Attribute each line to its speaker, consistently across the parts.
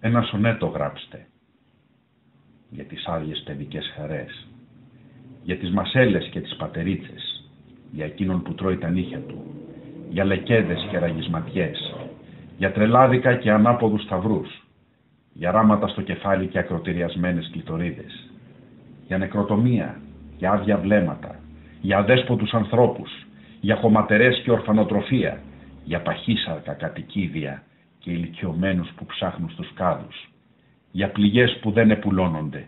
Speaker 1: Ένα σονέτο γράψτε. Για τις άδειες παιδικές χαρές, για τις μασέλες και τις πατερίτσες, για εκείνον που τρώει τα νύχια του, για λεκέδες και ραγισματιές, για τρελάδικα και ανάποδους σταυρούς, για ράματα στο κεφάλι και ακροτηριασμένες κλητορίδες, για νεκροτομία, για άδεια βλέμματα, για αδέσποτους ανθρώπους, για χωματερές και ορφανοτροφία, για παχύσαρκα κατοικίδια και ηλικιωμένους που ψάχνουν στους κάδους, για πληγές που δεν επουλώνονται,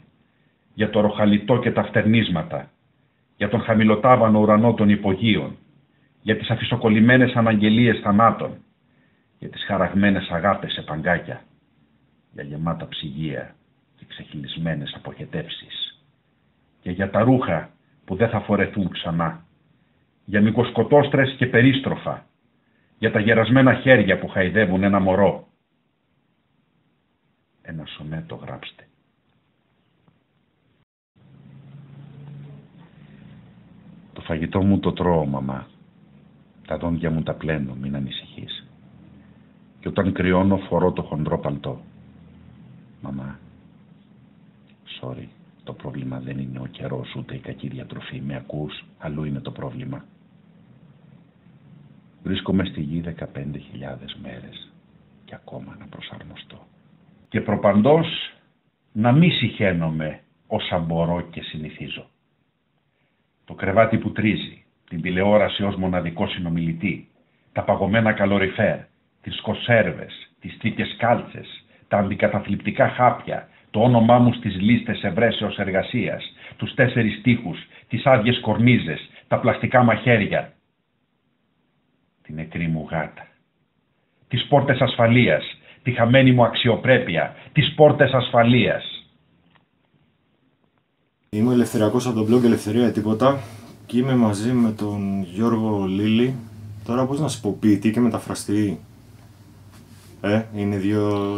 Speaker 1: για το ροχαλιτό και τα φτερνίσματα, για τον χαμηλοτάβανο ουρανό των υπογείων, για τις αφισοκολλημένες αναγγελίες θανάτων, για τις χαραγμένες αγάπες σε παγκάκια, για γεμάτα ψυγεία και ξεχυλισμένες αποχετεύσεις, και για τα ρούχα που δεν θα φορεθούν ξανά, για μικοσκοτόστρες και περίστροφα, για τα γερασμένα χέρια που χαϊδεύουν ένα μωρό. Ένα σονέτο γράψτε. Το φαγητό μου το τρώω, μαμά. Τα δόντια μου τα πλένω, μην ανησυχείς. Και όταν κρυώνω φορώ το χοντρό παλτό. Μαμά, sorry, το πρόβλημα δεν είναι ο καιρός ούτε η κακή διατροφή. Με ακούς, αλλού είναι το πρόβλημα. Βρίσκομαι στη γη 15.000 μέρες και ακόμα να προσαρμοστώ. Και προπαντός να μη συχαίνομαι όσα μπορώ και συνηθίζω. Το κρεβάτι που τρίζει, την τηλεόραση ως μοναδικό συνομιλητή, τα παγωμένα καλοριφέρ, τις κοσέρβες, τις τρίκες κάλτσες, τα αντικαταθλιπτικά χάπια, το όνομά μου στις λίστες ευρέσεως εργασίας, τους τέσσερις τείχους, τις άδειες κορνίζες, τα πλαστικά μαχαίρια, τη νεκρή μου γάτα, τις πόρτες ασφαλείας, τη χαμένη μου αξιοπρέπεια, τις πόρτες ασφαλείας.
Speaker 2: Είμαι ελευθεριακός από τον blog Ελευθερία Τίποτα και είμαι μαζί με τον Γιώργο Λίλη. Τώρα πώς να σου πω ποιητή και μεταφραστή. Ε, είναι δύο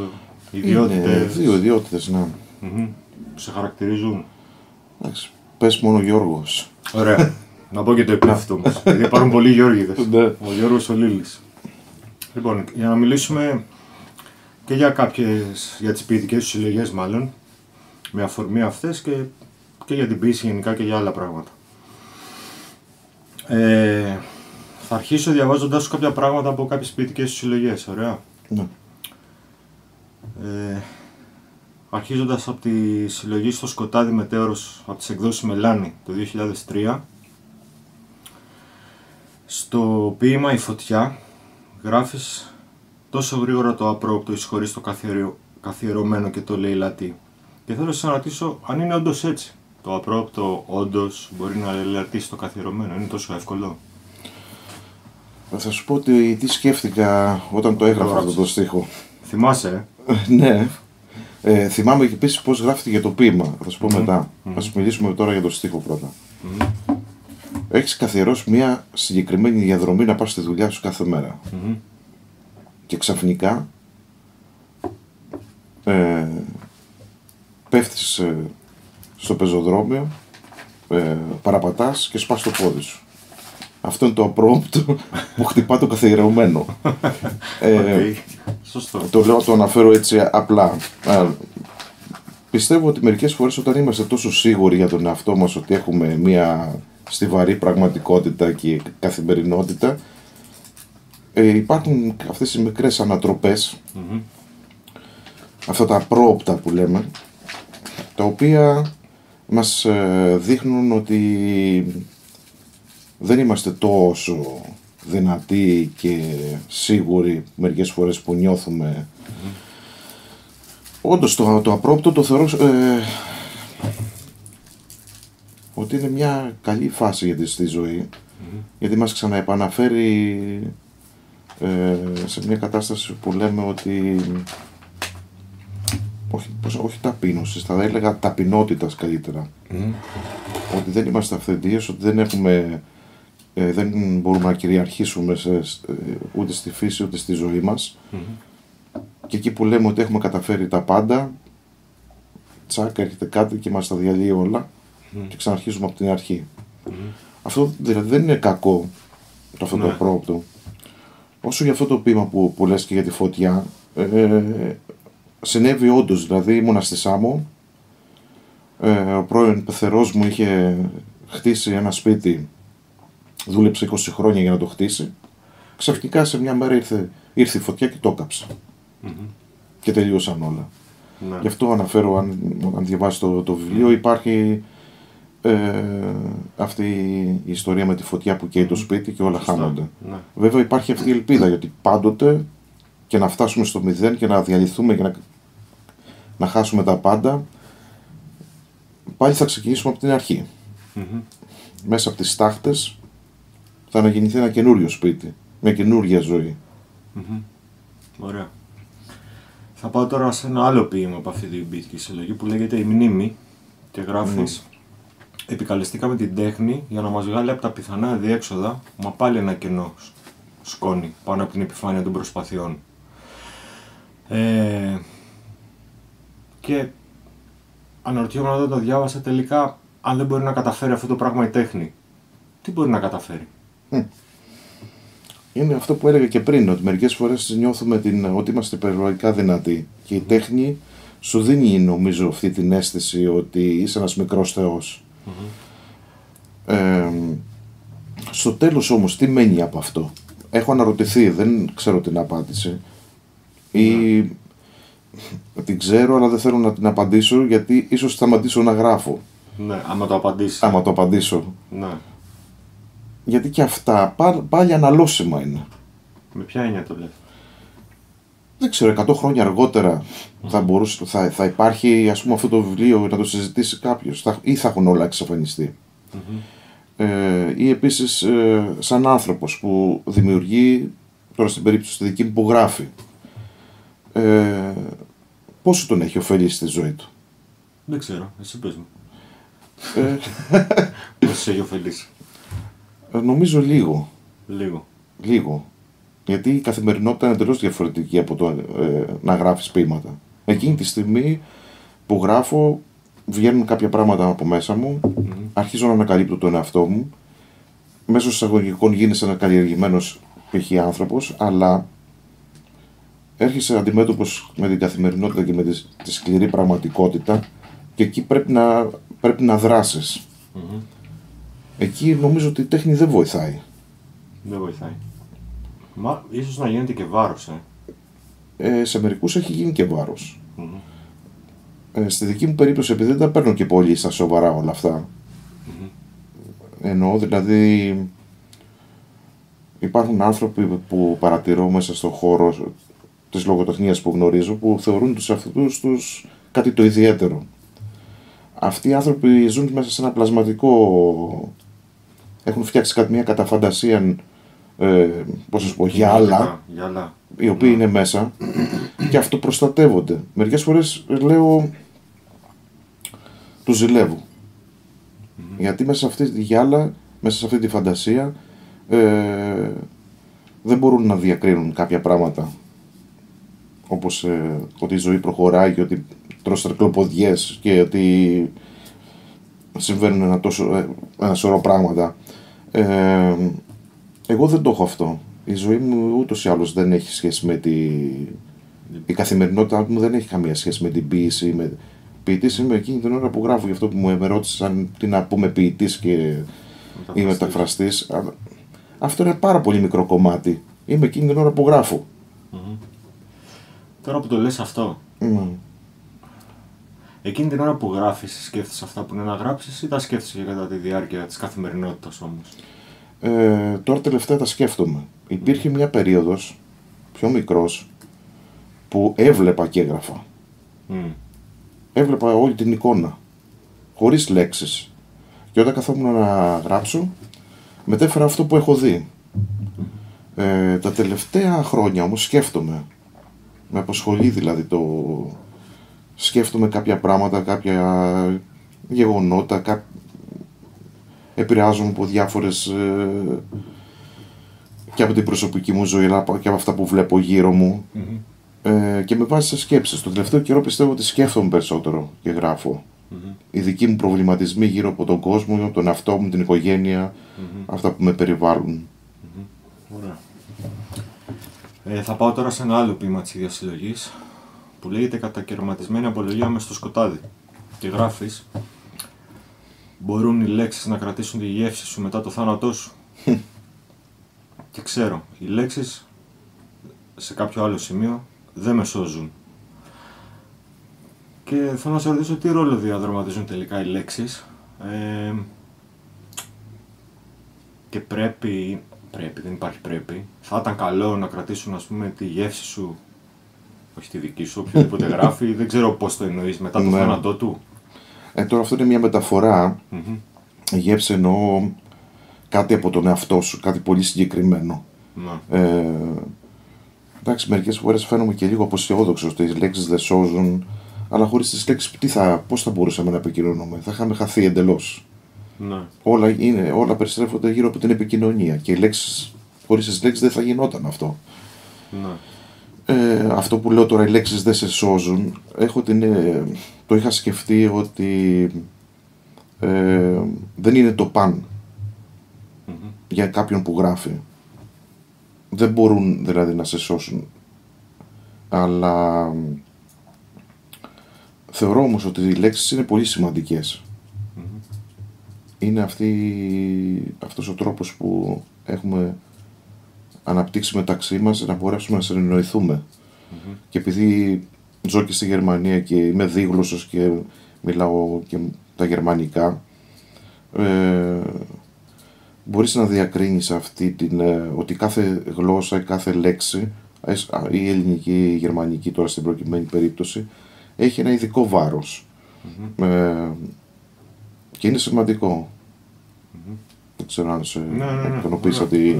Speaker 2: ιδιότητες.
Speaker 3: Είναι δύο ιδιότητες, ναι.
Speaker 2: Μμμ. Που σε χαρακτηρίζουν.
Speaker 3: Εντάξει, πες μόνο Γιώργος.
Speaker 2: Ωραία. Να πω και το επίθετο μας. Γιατί υπάρχουν πολλοί Γιώργηδες.
Speaker 3: Ναι.
Speaker 2: Ο Γιώργος ο Λίλης. Λοιπόν, για να μιλήσουμε και για κάποιες, για τις ποιητικές σου συλλογές μάλλον, με αφορμή αυτές και, και για την ποιήση γενικά και για άλλα πράγματα. Ε, θα αρχίσω διαβάζοντάς σου κάποια πράγματα από κάποιες ποιητικές σου συλλογές, ωραία;
Speaker 3: Ναι.
Speaker 2: Ε, αρχίζοντας από τη συλλογή στο σκοτάδι μετέωρος από τις εκδόσεις Μελάνη το 2003 στο ποίημα «Η φωτιά» γράφεις τόσο γρήγορα το απρόπτο εισχωρείς το καθιερο... καθιερωμένο και το λαιλατή. Και θέλω να σε ρωτήσω αν είναι όντως έτσι. Το απρόπτο όντως μπορεί να λαιλατήσει το καθιερωμένο. Είναι τόσο εύκολο.
Speaker 3: Θα σου πω ότι τι σκέφτηκα όταν το έγραφα αυτό
Speaker 2: γράψεις.
Speaker 3: το στίχο.
Speaker 2: Θυμάσαι, ε;
Speaker 3: ναι. Ε, θυμάμαι και επίσης πώς γράφτηκε το ποίημα. Θα σου πω μετά.
Speaker 2: μμμ.
Speaker 3: Α μιλήσουμε τώρα για το στίχο πρώτα. Έχεις καθιερώσει μια συγκεκριμένη διαδρομή να πας στη δουλειά σου κάθε μέρα.
Speaker 2: Μμμ.
Speaker 3: Και ξαφνικά ε, πέφτεις ε, στο πεζοδρόμιο, ε, παραπατάς και σπάς το πόδι σου. Αυτό είναι το απρόοπτο που χτυπά το καθιερωμένο. ε,
Speaker 2: Οκ. Σωστό.
Speaker 3: το λέω, το αναφέρω έτσι απλά. Α, πιστεύω ότι μερικές φορές όταν είμαστε τόσο σίγουροι για τον εαυτό μας ότι έχουμε μια στιβαρή πραγματικότητα και καθημερινότητα. Ε, υπάρχουν αυτές οι μικρές ανατροπές.
Speaker 2: Μμμ.
Speaker 3: αυτά τα απρόοπτα που λέμε τα οποία μας ε, δείχνουν ότι δεν είμαστε τόσο δυνατοί και σίγουροι μερικές φορές που νιώθουμε. Όντως το, το απρόπτο το θεωρώ ε, ότι είναι μια καλή φάση για τη στη ζωή γιατί μας ξαναεπαναφέρει ε, σε μια κατάσταση που λέμε ότι όχι, πώς, όχι ταπείνωσης, θα έλεγα ταπεινότητας καλύτερα.
Speaker 2: Μμμ.
Speaker 3: Ότι δεν είμαστε αυθεντίες, ότι δεν έχουμε ε, δεν μπορούμε να κυριαρχήσουμε σε, ε, ούτε στη φύση ούτε στη ζωή μας και εκεί που λέμε ότι έχουμε καταφέρει τα πάντα τσακ έρχεται κάτι και μας τα διαλύει όλα και ξαναρχίζουμε από την αρχή. Αυτό δηλαδή δεν είναι κακό το αυτό το
Speaker 2: Ναι.
Speaker 3: απρόπτο. Όσο για αυτό το ποίημα που, που λες και για τη φωτιά, ε, συνέβη όντως. Δηλαδή ήμουνα στη Σάμο. Ε, ο πρώην πεθερός μου είχε χτίσει ένα σπίτι. Δούλεψε 20 χρόνια για να το χτίσει. Ξαφνικά σε μια μέρα ήρθε, ήρθε η φωτιά και το έκαψε. Και τελείωσαν όλα.
Speaker 2: Ναι.
Speaker 3: Γι' αυτό αναφέρω, αν, αν διαβάσεις το, το βιβλίο, υπάρχει ε, αυτή η ιστορία με τη φωτιά που καίει το σπίτι και όλα
Speaker 2: Σωστά.
Speaker 3: χάνονται.
Speaker 2: Ναι.
Speaker 3: Βέβαια υπάρχει αυτή η ελπίδα γιατί πάντοτε και να φτάσουμε στο μηδέν και να διαλυθούμε και να, να χάσουμε τα πάντα, πάλι θα ξεκινήσουμε από την αρχή.
Speaker 2: Μμμ.
Speaker 3: Μέσα από τις τάχτες θα αναγεννηθεί ένα καινούριο σπίτι, μια καινούργια ζωή.
Speaker 2: Μμμ. Ωραία. Θα πάω τώρα σε ένα άλλο ποίημα από αυτή την ποιητική συλλογή που λέγεται «Η μνήμη» και γράφεις «Επικαλεστήκαμε την τέχνη για να μας βγάλει από τα πιθανά διέξοδα, μα πάλι ένα κενό σ- σκόνη πάνω από την επιφάνεια των προσπαθειών». Ε, και αναρωτιόμουν όταν το διάβασα τελικά αν δεν μπορεί να καταφέρει αυτό το πράγμα η τέχνη. Τι μπορεί να καταφέρει;
Speaker 3: Είναι αυτό που έλεγα και πριν, ότι μερικές φορές νιώθουμε την, ότι είμαστε υπερβολικά δυνατοί και η τέχνη σου δίνει νομίζω αυτή την αίσθηση ότι είσαι ένας μικρός θεός. Ε, στο τέλος όμως τι μένει από αυτό; Έχω αναρωτηθεί, δεν ξέρω την απάντηση. Ή την ξέρω αλλά δεν θέλω να την απαντήσω γιατί ίσως σταματήσω να γράφω
Speaker 2: Ναι, άμα το απαντήσεις.
Speaker 3: άμα το απαντήσω.
Speaker 2: Ναι.
Speaker 3: Γιατί και αυτά πά- πάλι αναλώσιμα είναι.
Speaker 2: Με ποια έννοια το λες.
Speaker 3: Δεν ξέρω, 100 χρόνια αργότερα θα, μπορούσε, θα, θα υπάρχει ας πούμε αυτό το βιβλίο να το συζητήσει κάποιος θα, ή θα έχουν όλα εξαφανιστεί. Ε, ή επίσης ε, σαν άνθρωπος που δημιουργεί, τώρα στην περίπτωση στη δική μου που γράφει, ε, πόσο τον έχει ωφελήσει στη ζωή του;
Speaker 2: Δεν ξέρω, εσύ πες μου.
Speaker 3: Ε,
Speaker 2: Πώς σε έχει ωφελήσει;
Speaker 3: ε, νομίζω λίγο,
Speaker 2: Λίγο.
Speaker 3: λίγο. Γιατί η καθημερινότητα είναι εντελώς διαφορετική από το ε, να γράφεις ποίηματα. Εκείνη τη στιγμή που γράφω βγαίνουν κάποια πράγματα από μέσα μου, αρχίζω να ανακαλύπτω τον εαυτό μου, μέσω εισαγωγικών γίνεσαι ένα καλλιεργημένος π.χ. άνθρωπος, αλλά έρχεσαι αντιμέτωπος με την καθημερινότητα και με τη, τη σκληρή πραγματικότητα και εκεί πρέπει να, πρέπει να δράσεις. Εκεί νομίζω ότι η τέχνη δεν βοηθάει.
Speaker 2: Δεν βοηθάει. Μα ίσως να γίνεται και βάρος, ε.
Speaker 3: Ε, σε μερικούς έχει γίνει και βάρος.
Speaker 2: Μμμ.
Speaker 3: Ε, στη δική μου περίπτωση, επειδή δεν τα παίρνω και πολύ στα σοβαρά όλα αυτά, εννοώ δηλαδή υπάρχουν άνθρωποι που παρατηρώ μέσα στον χώρο της λογοτεχνίας που γνωρίζω που θεωρούν τους αυτούς τους κάτι το ιδιαίτερο. Αυτοί οι άνθρωποι ζουν μέσα σε ένα πλασματικό... Έχουν φτιάξει κάτι μια καταφαντασία, ε, πώς να σου πω, γυάλα,
Speaker 2: Γυάλα.
Speaker 3: οι οποίοι είναι μέσα και αυτό προστατεύονται. Μερικές φορές λέω τους ζηλεύω. Γιατί μέσα σε αυτή τη γυάλα, μέσα σε αυτή τη φαντασία ε, δεν μπορούν να διακρίνουν κάποια πράγματα. Όπως ε, ότι η ζωή προχωράει και ότι τρως τερκλοποδιές και ότι συμβαίνουν ένα, τόσο, ε, ένα σωρό πράγματα. Ε, εγώ δεν το έχω αυτό. Η ζωή μου ούτως ή άλλως δεν έχει σχέση με τη... Η καθημερινότητά μου δεν έχει καμία σχέση με την ποίηση. Με... Ποιητής είμαι εκείνη την ώρα που γράφω, γι' αυτό που μου με ρώτησαν τι να πούμε ποιητής και ή μεταφραστής. Αλλά Αυτό είναι πάρα πολύ μικρό κομμάτι. Είμαι εκείνη την ώρα που γράφω.
Speaker 2: Τώρα που το λες αυτό,
Speaker 3: Μμ.
Speaker 2: εκείνη την ώρα που γράφεις σκέφτεσαι αυτά που είναι να γράψεις ή τα σκέφτεσαι και κατά τη διάρκεια της καθημερινότητας όμως;
Speaker 3: Ε, τώρα τελευταία τα σκέφτομαι. Υπήρχε μια περίοδος, πιο μικρός, που έβλεπα και έγραφα.
Speaker 2: Μμ.
Speaker 3: έβλεπα όλη την εικόνα, χωρίς λέξεις. Και όταν καθόμουν να γράψω, μετέφερα αυτό που έχω δει. Ε, τα τελευταία χρόνια όμως σκέφτομαι. Με απασχολεί δηλαδή το... Σκέφτομαι κάποια πράγματα, κάποια γεγονότα, κά... επηρεάζομαι από διάφορες... ε, και από την προσωπική μου ζωή, αλλά και από αυτά που βλέπω γύρω μου ε, και με βάζει σε σκέψεις. Το τελευταίο καιρό πιστεύω ότι σκέφτομαι περισσότερο και γράφω. Οι δικοί μου προβληματισμοί γύρω από τον κόσμο, τον εαυτό μου, την οικογένεια, αυτά που με περιβάλλουν.
Speaker 2: Ωραία. Ε, θα πάω τώρα σε ένα άλλο ποίημα της ίδιας συλλογής που λέγεται κατακαιρματισμένη απολογία μες στο σκοτάδι. Και γράφεις Μπορούν οι λέξεις να κρατήσουν τη γεύση σου μετά το θάνατό σου. και ξέρω, οι λέξεις σε κάποιο άλλο σημείο δεν με σώζουν. Και θέλω να σε ρωτήσω τι ρόλο διαδραματίζουν τελικά οι λέξεις ε, και πρέπει, πρέπει, δεν υπάρχει πρέπει, θα ήταν καλό να κρατήσουν ας πούμε τη γεύση σου, όχι τη δική σου, οποιοδήποτε γράφει, δεν ξέρω πώς το εννοείς μετά το
Speaker 3: Ναι.
Speaker 2: θάνατό του.
Speaker 3: Ε, τώρα αυτό είναι μια μεταφορά. Γεύση εννοώ κάτι από τον εαυτό σου, κάτι πολύ συγκεκριμένο.
Speaker 2: Ναι.
Speaker 3: Ε, εντάξει, μερικές φορές φαίνομαι και λίγο αποσιόδοξο ότι οι λέξεις δεν σώζουν, αλλά χωρίς τις λέξεις τι θα, πώς θα μπορούσαμε να επικοινωνούμε. Θα είχαμε χαθεί εντελώς.
Speaker 2: ναι.
Speaker 3: Όλα, είναι, όλα περιστρέφονται γύρω από την επικοινωνία και οι λέξεις, χωρίς τις λέξεις δεν θα γινόταν αυτό.
Speaker 2: ναι.
Speaker 3: Ε, αυτό που λέω τώρα οι λέξεις δεν σε σώζουν. Έχω την, ε, το είχα σκεφτεί ότι ε, δεν είναι το παν για κάποιον που γράφει. Δεν μπορούν δηλαδή να σε σώσουν. Αλλά θεωρώ όμως ότι οι λέξεις είναι πολύ σημαντικές. Είναι αυτή, αυτός ο τρόπος που έχουμε αναπτύξει μεταξύ μας να μπορέσουμε να συνεννοηθούμε. Και επειδή ζω και στη Γερμανία και είμαι δίγλωσσος και μιλάω και τα γερμανικά, ε, μπορείς να διακρίνεις αυτή την, ε, ότι κάθε γλώσσα, κάθε λέξη, εσ- α, η ελληνική, η γερμανική τώρα στην προκειμένη περίπτωση, έχει ένα ειδικό βάρος. Ε, και είναι σημαντικό. Δεν ξέρω αν σε
Speaker 2: Ναι, ναι, ναι.
Speaker 3: ικανοποίησα
Speaker 2: Ναι,
Speaker 3: τη...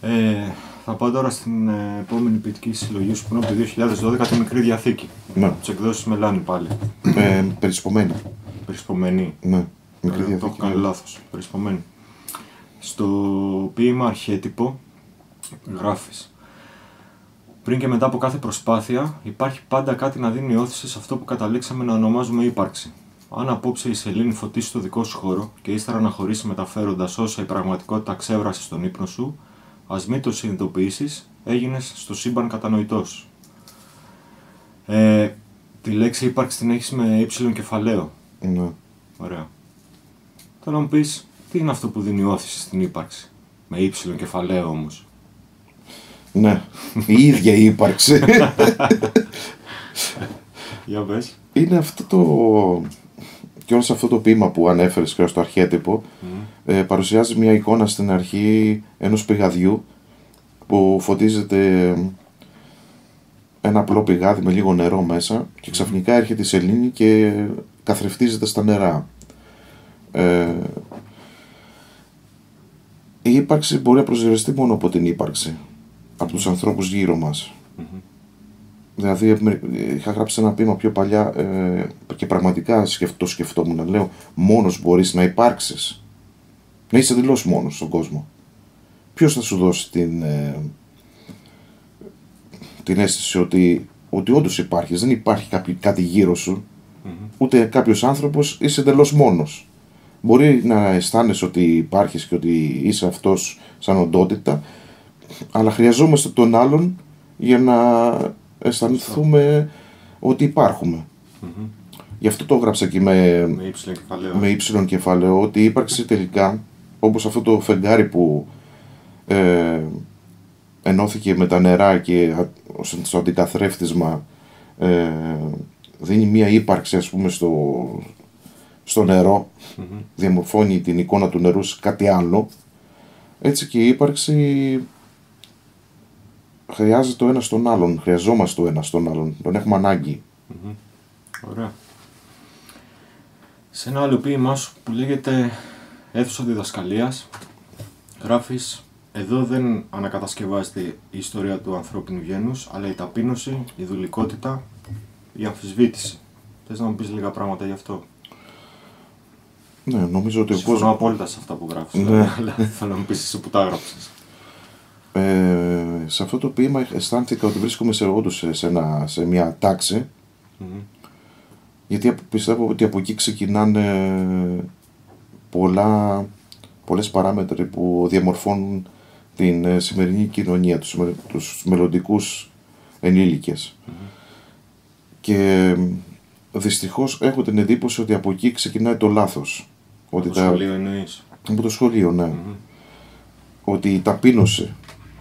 Speaker 2: ναι. Ε, θα πάω τώρα στην ε, επόμενη ποιητική συλλογή σου που είναι από το 2012, τη Μικρή Διαθήκη.
Speaker 3: Ναι.
Speaker 2: Τις εκδόσεις Μελάνη πάλι.
Speaker 3: Ε, περισπομένη.
Speaker 2: Περισπομένη.
Speaker 3: Ναι. Μικρή
Speaker 2: Ε, Το έχω
Speaker 3: διαθήκη.
Speaker 2: κάνει
Speaker 3: ναι.
Speaker 2: λάθος. Περισπομένη. Στο ποίημα Αρχέτυπο γράφεις. Πριν και μετά από κάθε προσπάθεια, υπάρχει πάντα κάτι να δίνει όθηση σε αυτό που καταλήξαμε να ονομάζουμε ύπαρξη. Αν απόψε η σελήνη φωτίσει το δικό σου χώρο και ύστερα να χωρίσει μεταφέροντας όσα η πραγματικότητα ξέβρασε στον ύπνο σου, ας μην το συνειδητοποιήσεις, έγινες στο σύμπαν κατανοητός. Ε, τη λέξη ύπαρξη την έχεις με ύψιλον κεφαλαίο.
Speaker 3: Ναι.
Speaker 2: Ωραία. Θέλω να μου πεις, τι είναι αυτό που δίνει όθηση στην ύπαρξη; Με ύψιλον κεφαλαίο όμως.
Speaker 3: Ναι. Η ίδια η ύπαρξη.
Speaker 2: Για πες.
Speaker 3: είναι αυτό το. Και όλο αυτό το ποίημα που ανέφερες και στο αρχέτυπο ε, παρουσιάζει μια εικόνα στην αρχή ενός πηγαδιού που φωτίζεται ένα απλό πηγάδι με λίγο νερό μέσα και ξαφνικά έρχεται η σελήνη και καθρεφτίζεται στα νερά. Ε, η ύπαρξη μπορεί να προσδιοριστεί μόνο από την ύπαρξη, από τους ανθρώπους γύρω μας. Δηλαδή, με- είχα γράψει ένα ποίημα πιο παλιά ε, και πραγματικά σκεφ- το σκεφτόμουν. να Λέω, μόνος μπορείς να υπάρξεις. Να είσαι εντελώ μόνος στον κόσμο. Ποιος θα σου δώσει την, ε, την αίσθηση ότι, ότι όντως υπάρχεις, δεν υπάρχει κάποιο, κάτι γύρω σου, ούτε κάποιος άνθρωπος, είσαι εντελώς μόνος. Μπορεί να αισθάνεσαι ότι υπάρχεις και ότι είσαι αυτός σαν οντότητα, αλλά χρειαζόμαστε τον άλλον για να αισθανθούμε ότι υπάρχουμε. Γι' αυτό το έγραψα και με,
Speaker 2: Με ύψιλον κεφαλαίο.
Speaker 3: με ύψιλον κεφαλαίο ότι η ύπαρξη τελικά, όπως αυτό το φεγγάρι που ε, ενώθηκε με τα νερά και α- στο αντικαθρέφτισμα ε, δίνει μία ύπαρξη ας πούμε στο, στο νερό, διαμορφώνει την εικόνα του νερού σε κάτι άλλο, έτσι και η ύπαρξη χρειάζεται το ένας στον άλλον, χρειαζόμαστε το ένας στον άλλον, τον έχουμε ανάγκη.
Speaker 2: Ωραία. Σε ένα άλλο ποίημά σου που λέγεται Αίθουσα Διδασκαλίας γράφεις εδώ δεν ανακατασκευάζεται η ιστορία του ανθρώπινου γένους, αλλά η ταπείνωση, η δουλικότητα, η αμφισβήτηση. Θες να μου πεις λίγα πράγματα γι' αυτό;
Speaker 3: Ναι, νομίζω ότι ο
Speaker 2: Συμφωνώ
Speaker 3: κόσμος...
Speaker 2: απόλυτα σε αυτά που γράφεις,
Speaker 3: Ναι.
Speaker 2: αλλά θέλω να μου πεις εσύ που τα έγραψες.
Speaker 3: Ε, σε αυτό το ποίημα αισθάνθηκα ότι βρίσκομαι σε, όντως σε, σε, ένα, σε μια τάξη γιατί απο- πιστεύω ότι από εκεί ξεκινάνε πολλά, πολλές παράμετροι που διαμορφώνουν την ε, σημερινή κοινωνία, τους, με- τους μελλοντικούς ενήλικες. Και δυστυχώς έχω την εντύπωση ότι από εκεί ξεκινάει το λάθος. Ότι
Speaker 2: Το σχολείο εννοείς.
Speaker 3: από το σχολείο, ναι. Ότι η ταπείνωση,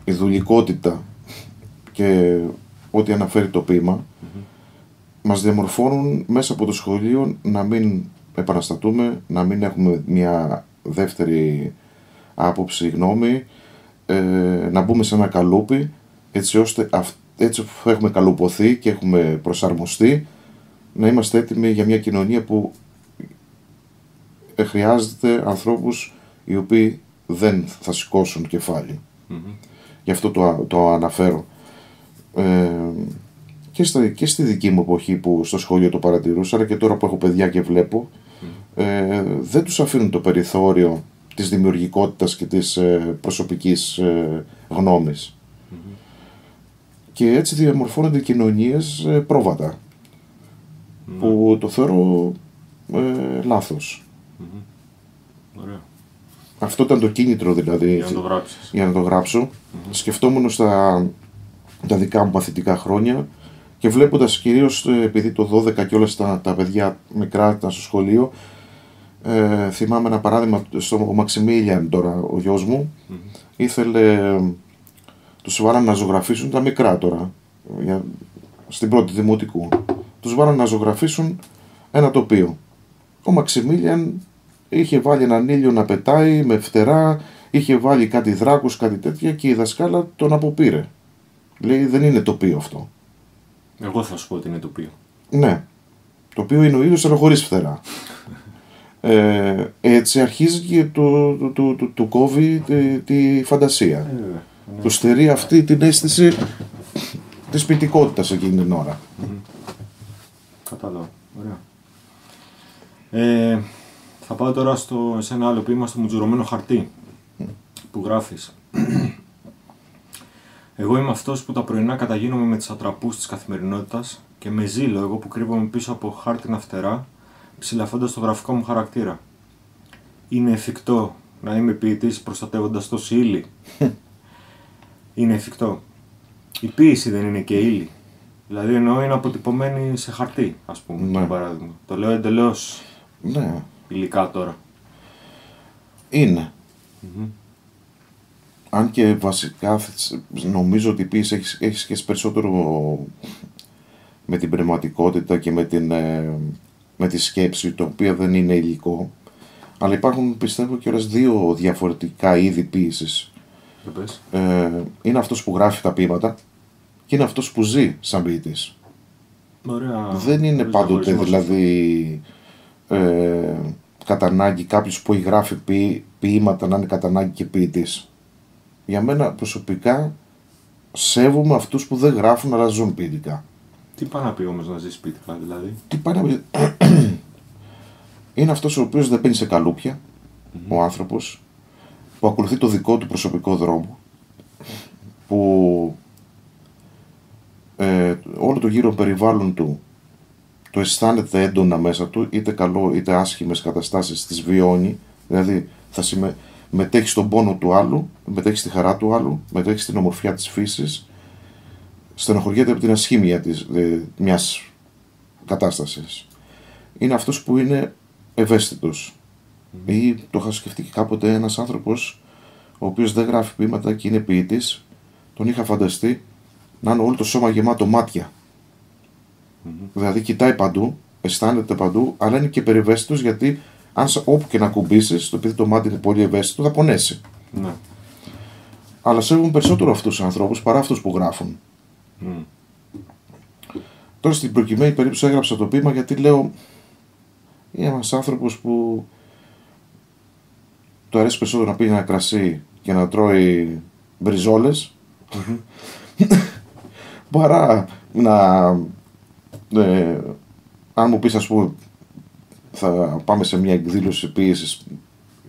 Speaker 3: η δουλικότητα και ό,τι αναφέρει το ποίημα μας διαμορφώνουν μέσα από το σχολείο να μην επαναστατούμε, να μην έχουμε μια δεύτερη άποψη, γνώμη, ε, να μπούμε σε ένα καλούπι έτσι ώστε αυ- έτσι που έχουμε καλουποθεί και έχουμε προσαρμοστεί να είμαστε έτοιμοι για μια κοινωνία που ε, χρειάζεται ανθρώπους οι οποίοι δεν θα σηκώσουν κεφάλι. Γι' αυτό το, το αναφέρω. Ε, και, στα, και στη δική μου εποχή που στο σχολείο το παρατηρούσα, αλλά και τώρα που έχω παιδιά και βλέπω, ε, δεν τους αφήνουν το περιθώριο της δημιουργικότητας και της ε, προσωπικής ε, γνώμης. Και έτσι διαμορφώνονται κοινωνίες ε, πρόβατα, που το θεωρώ ε, λάθος.
Speaker 2: Ωραία.
Speaker 3: Αυτό ήταν το κίνητρο δηλαδή
Speaker 2: Για να το γράψεις.
Speaker 3: για να το γράψω. Σκεφτόμουν στα τα δικά μου παθητικά χρόνια και βλέποντας κυρίως ε, επειδή το 12 και όλα τα, τα παιδιά μικρά ήταν στο σχολείο ε, θυμάμαι ένα παράδειγμα στο ο Μαξιμίλιαν τώρα ο γιος μου ήθελε ε, τους βάλαν να ζωγραφίσουν τα μικρά τώρα για, στην πρώτη δημοτικού τους βάλαν να ζωγραφίσουν ένα τοπίο ο Μαξιμίλιαν είχε βάλει έναν ήλιο να πετάει με φτερά, είχε βάλει κάτι δράκους, κάτι τέτοια και η δασκάλα τον αποπήρε. Λέει δεν είναι τοπίο αυτό.
Speaker 2: Εγώ θα σου πω ότι είναι τοπίο.
Speaker 3: Ναι, το οποίο είναι ο ήλιος αλλά χωρίς φτερά. Ε, έτσι αρχίζει και του το, το, το, το κόβει τη, τη φαντασία. Του στερεί αυτή την αίσθηση της ποιητικότητας εκείνη την ώρα.
Speaker 2: Κατάλαβα. Ωραία. Ε, θα πάω τώρα στο, σε ένα άλλο ποίημα στο μουτζουρωμένο χαρτί που γράφεις. Εγώ είμαι αυτός που τα πρωινά καταγίνομαι με τις ατραπούς της καθημερινότητας και με ζήλο εγώ που κρύβομαι πίσω από χάρτινα φτερά ψηλαφώντας το γραφικό μου χαρακτήρα. Είναι εφικτό να είμαι ποιητής προστατεύοντας τόση ύλη. είναι εφικτό. Η ποίηση δεν είναι και ύλη. Δηλαδή εννοώ είναι αποτυπωμένη σε χαρτί, ας πούμε,
Speaker 3: Ναι.
Speaker 2: για παράδειγμα. Το λέω εντελώς
Speaker 3: Ναι,
Speaker 2: υλικά τώρα.
Speaker 3: είναι. Αν και βασικά θες- νομίζω ότι η ποίηση έχεις, έχει σχέση περισσότερο με την πνευματικότητα και με, την, ε, με τη σκέψη, το οποίο δεν είναι υλικό. Αλλά υπάρχουν πιστεύω και δύο διαφορετικά είδη ποίησης.
Speaker 2: Για πες.
Speaker 3: Ε, είναι αυτός που γράφει τα ποίηματα και είναι αυτός που ζει σαν ποιητής.
Speaker 2: Ωραία.
Speaker 3: δεν είναι
Speaker 2: Ωραίος
Speaker 3: πάντοτε
Speaker 2: διαχωρισμός.
Speaker 3: δηλαδή ε, κατά ανάγκη κάποιος που γράφει ποί- ποίηματα να είναι κατά ανάγκη και ποιητής. Για μένα προσωπικά σέβομαι αυτούς που δεν γράφουν αλλά ζουν ποιητικά.
Speaker 2: Τι πάει να πει όμως να ζεις σπίτικα, δηλαδή;
Speaker 3: Τι πάει να πει- Είναι αυτός ο οποίος δεν παίρνει σε καλουπια ο άνθρωπος, που ακολουθεί το δικό του προσωπικό δρόμο, που ε, όλο το γύρο περιβάλλον του το αισθάνεται έντονα μέσα του, είτε καλό είτε άσχημες καταστάσεις τις βιώνει, δηλαδή θα συμμε... μετέχει στον πόνο του άλλου, μετέχει στη χαρά του άλλου, μετέχει στην ομορφιά της φύσης, στενοχωριέται από την ασχήμια της, ε, μιας κατάστασης. Είναι αυτός που είναι ευαίσθητος. Ή το είχα σκεφτεί και κάποτε ένας άνθρωπος ο οποίος δεν γράφει ποίηματα και είναι ποιητής, τον είχα φανταστεί να είναι όλο το σώμα γεμάτο μάτια. Δηλαδή κοιτάει παντού, αισθάνεται παντού, αλλά είναι και περιβαίσθητος γιατί αν σε- όπου και να κουμπίσεις, το επειδή το μάτι είναι πολύ ευαίσθητο, θα πονέσει.
Speaker 2: Ναι.
Speaker 3: Αλλά σέβομαι περισσότερο αυτούς τους ανθρώπους παρά αυτούς που γράφουν.
Speaker 2: Μμ.
Speaker 3: Τώρα στην προκειμένη περίπτωση έγραψα το ποίημα γιατί λέω είναι ένας άνθρωπος που του αρέσει περισσότερο να πει ένα κρασί και να τρώει μπριζόλες παρά να ε, αν μου πεις ας πούμε θα πάμε σε μια εκδήλωση ποίησης